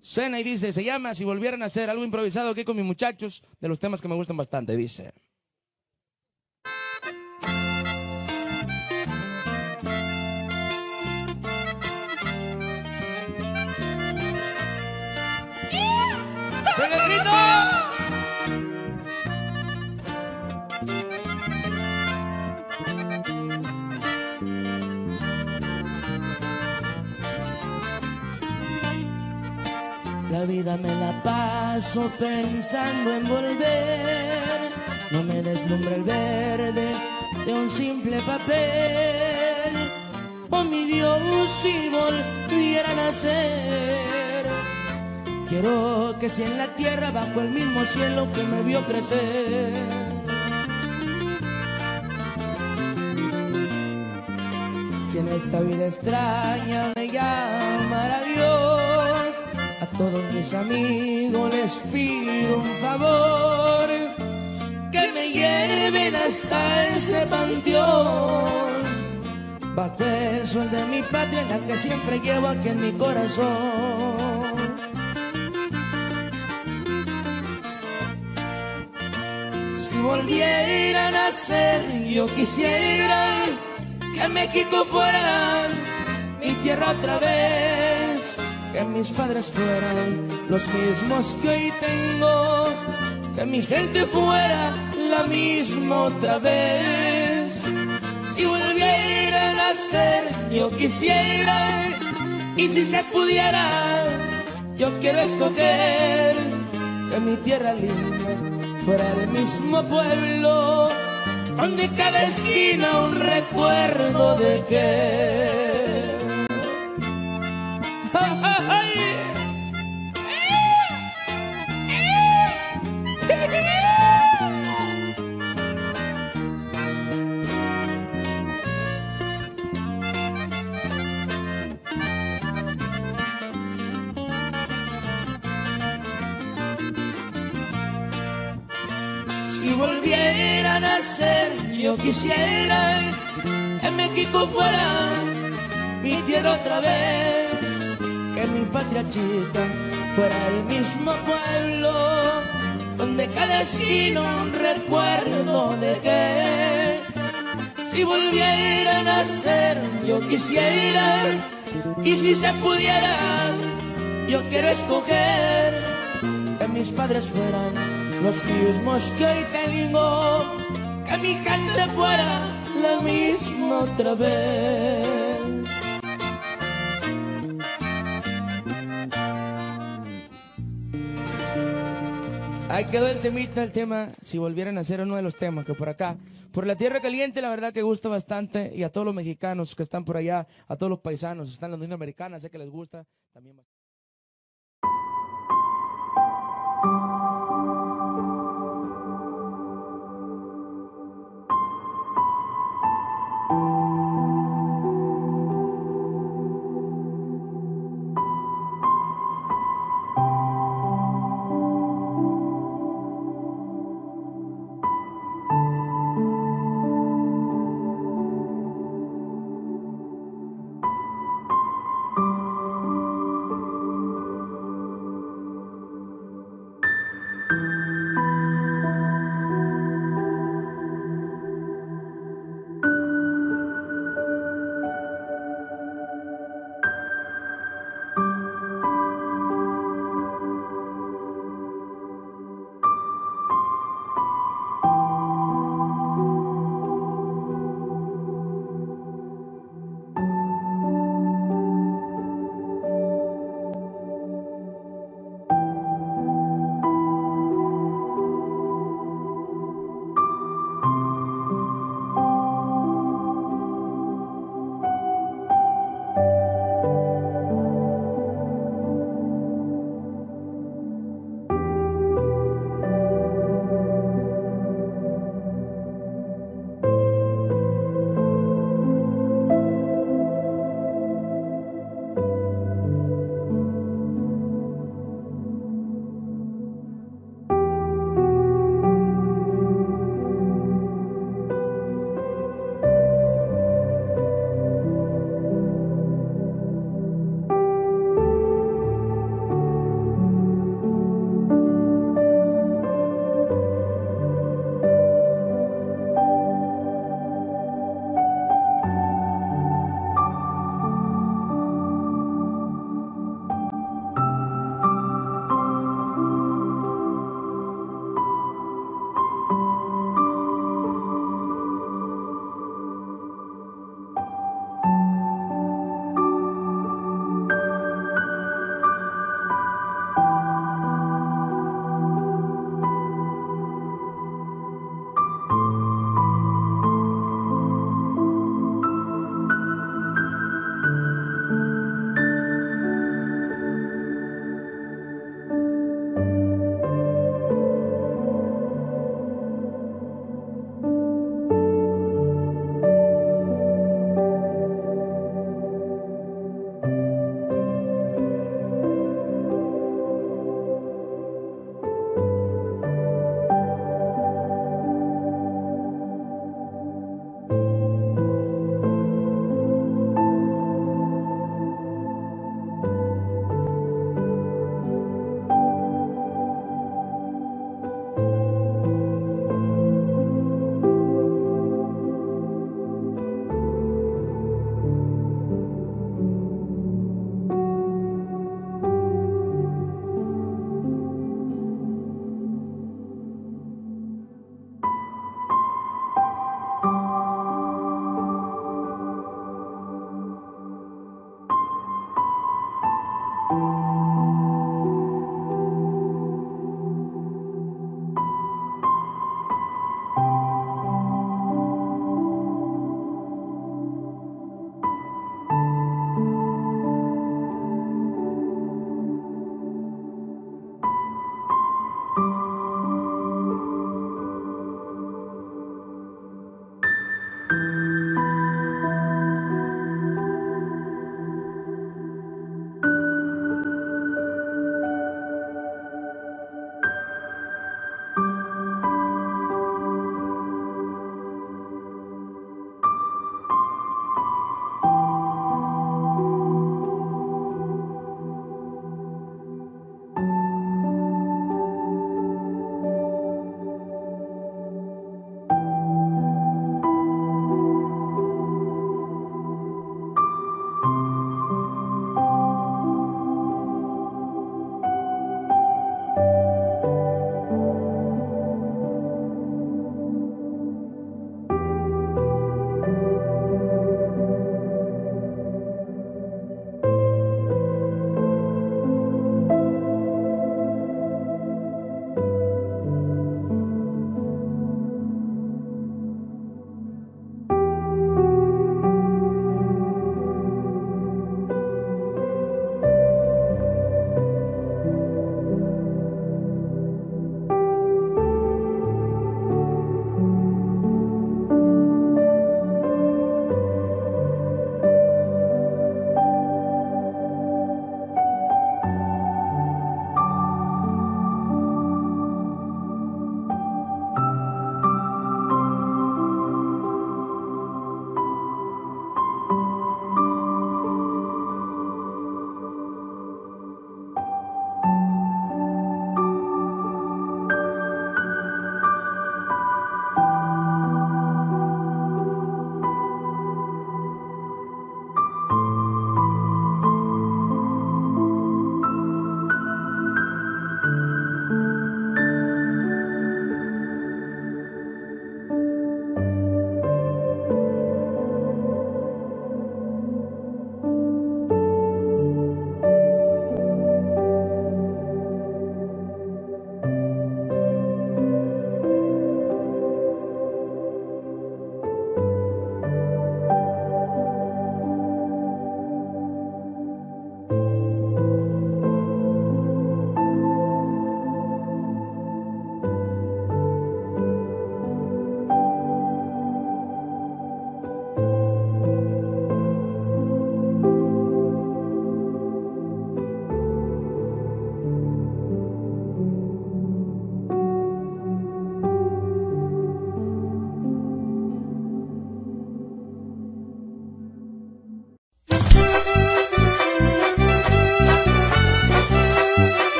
Cena y dice, se llama Si volvieran a hacer algo improvisado aquí con mis muchachos, de los temas que me gustan bastante, dice. ¡Sigue el grito! Vida me la paso pensando en volver. No me deslumbra el verde de un simple papel. Oh mi Dios, si volvieran a nacer. Quiero que si en la tierra bajo el mismo cielo que me vio crecer. Si en esta vida extraña me a todos mis amigos les pido un favor, que me lleven hasta ese panteón, bajo el sol de mi patria, la que siempre llevo aquí en mi corazón. Si volviera a nacer, yo quisiera que México fuera mi tierra otra vez, que mis padres fueran los mismos que hoy tengo, que mi gente fuera la misma otra vez. Si volviera a nacer, yo quisiera, y si se pudiera, yo quiero escoger que mi tierra linda fuera el mismo pueblo donde cada esquina un recuerdo de que. Yo quisiera que México fuera mi tierra otra vez, que mi patria chica fuera el mismo pueblo, donde cada esquina un recuerdo dejé. Si volviera a nacer, yo quisiera, y si se pudiera, yo quiero escoger que mis padres fueran los mismos que hoy tengo, que mi gente fuera la misma otra vez. Ahí quedó el temita, el tema, si volvieran a ser uno de los temas que por acá, por la tierra caliente, la verdad que gusta bastante, y a todos los mexicanos que están por allá, a todos los paisanos, están en la Unión sé que les gusta también.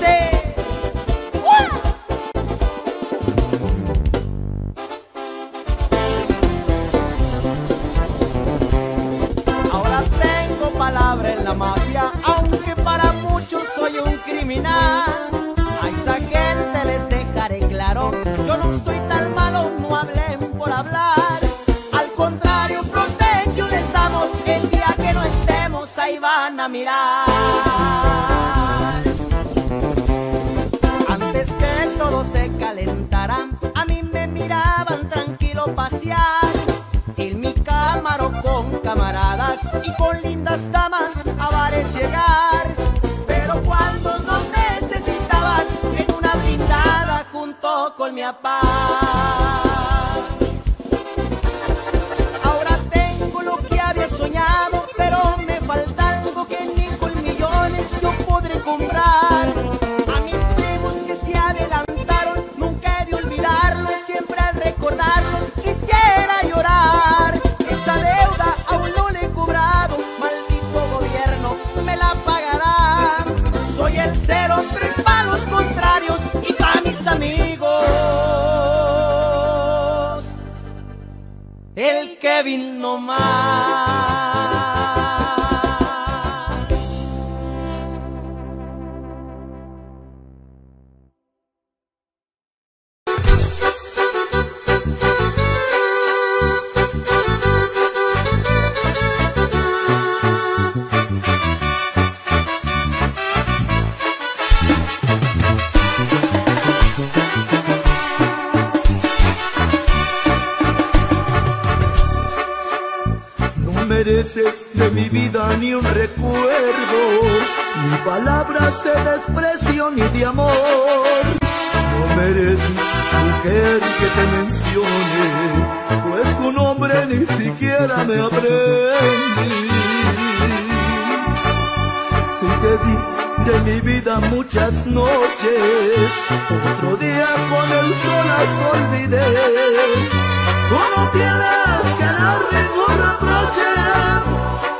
Este. dice. Soy un criminal, a esa gente les dejaré claro, yo no soy tan malo, no hablen por hablar, al contrario, protección les damos, el día que no estemos, ahí van a mirar. En mi cámara con camaradas y con lindas damas a bares llegar. Pero cuando nos necesitaban en una blindada junto con mi papá. Ahora tengo lo que había soñado, pero me falta algo que ni con millones yo podré comprar. A mis primos que se adelantaron, nunca he de olvidarlos, siempre al recordarlos No vida ni un recuerdo, ni palabras de desprecio ni de amor. No mereces, mujer, que te mencione, pues tu nombre ni siquiera me aprendí. Si te di de mi vida muchas noches, otro día con el sol las olvidé.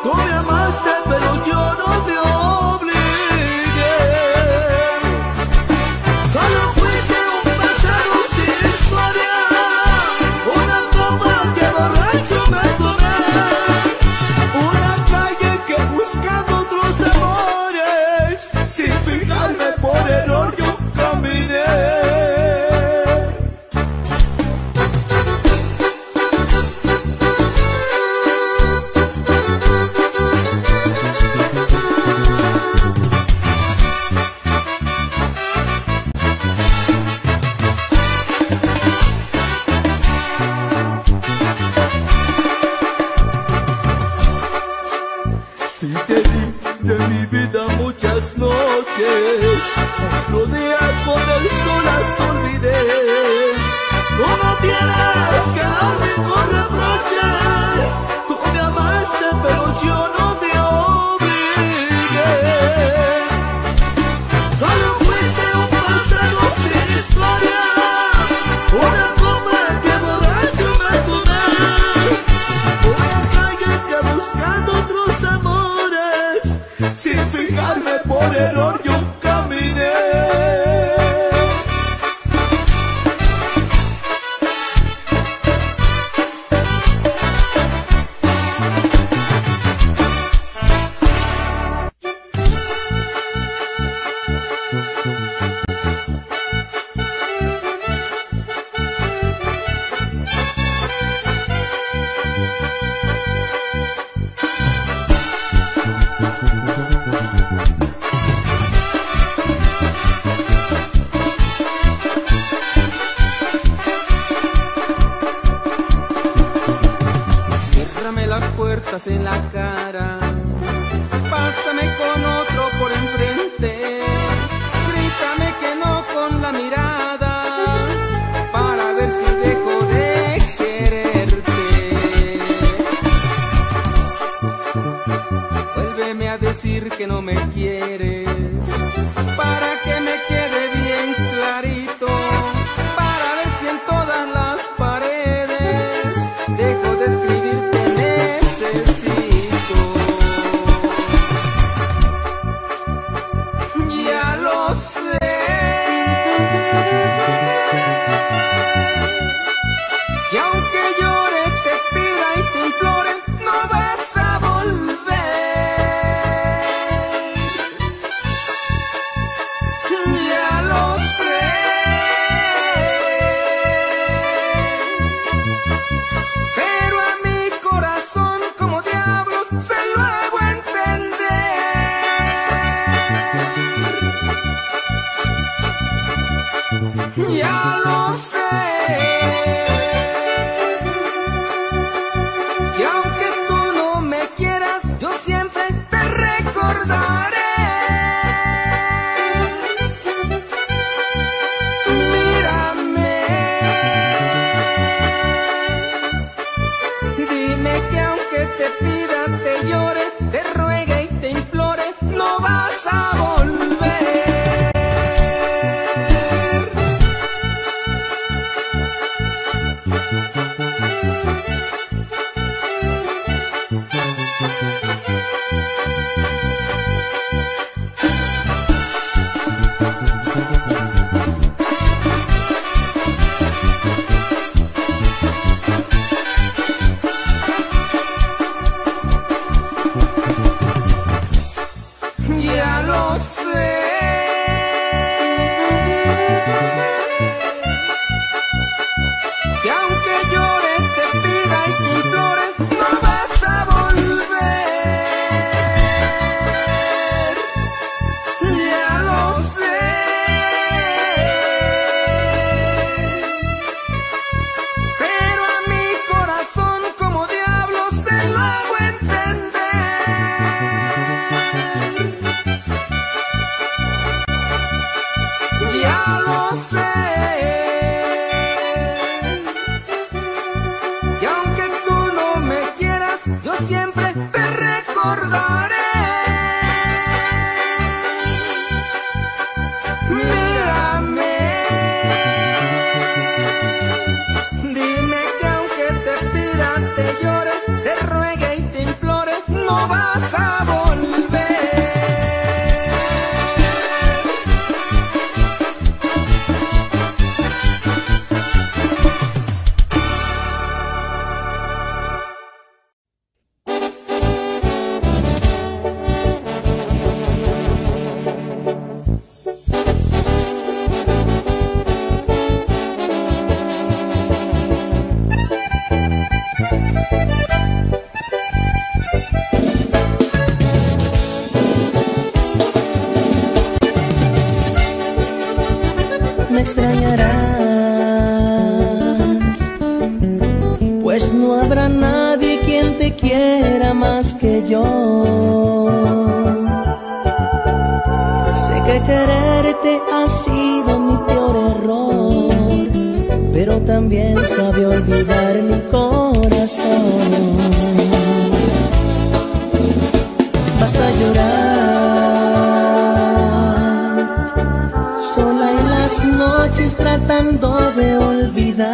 Tú me amaste, pero yo no te obligué. sabe olvidar mi corazón. Vas a llorar sola en las noches tratando de olvidar.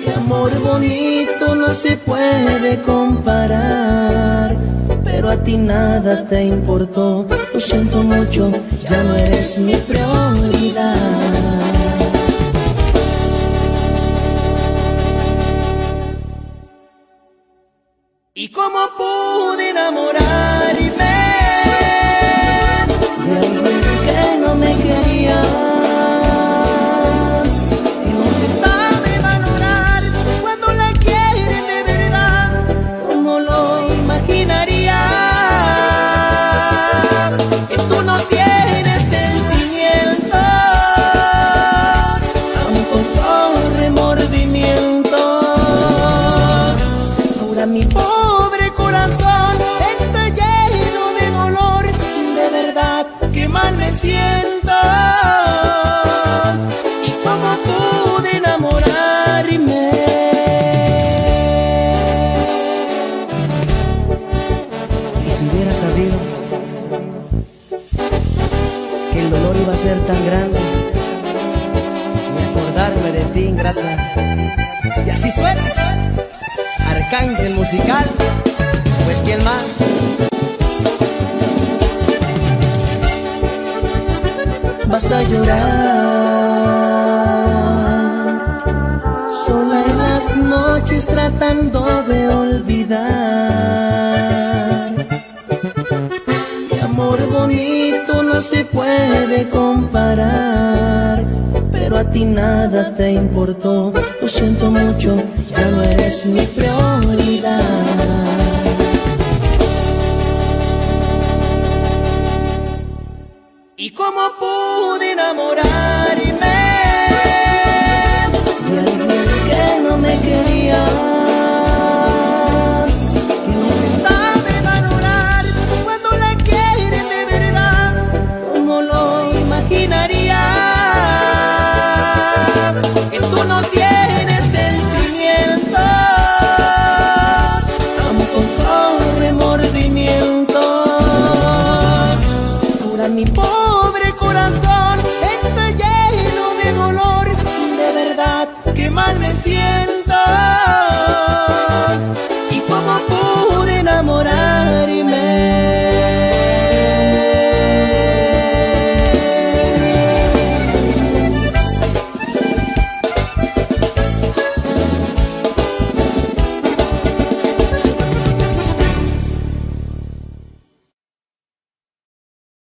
Mi amor bonito no se puede comparar, pero a ti nada te importó. Lo siento mucho, ya no eres mi prioridad.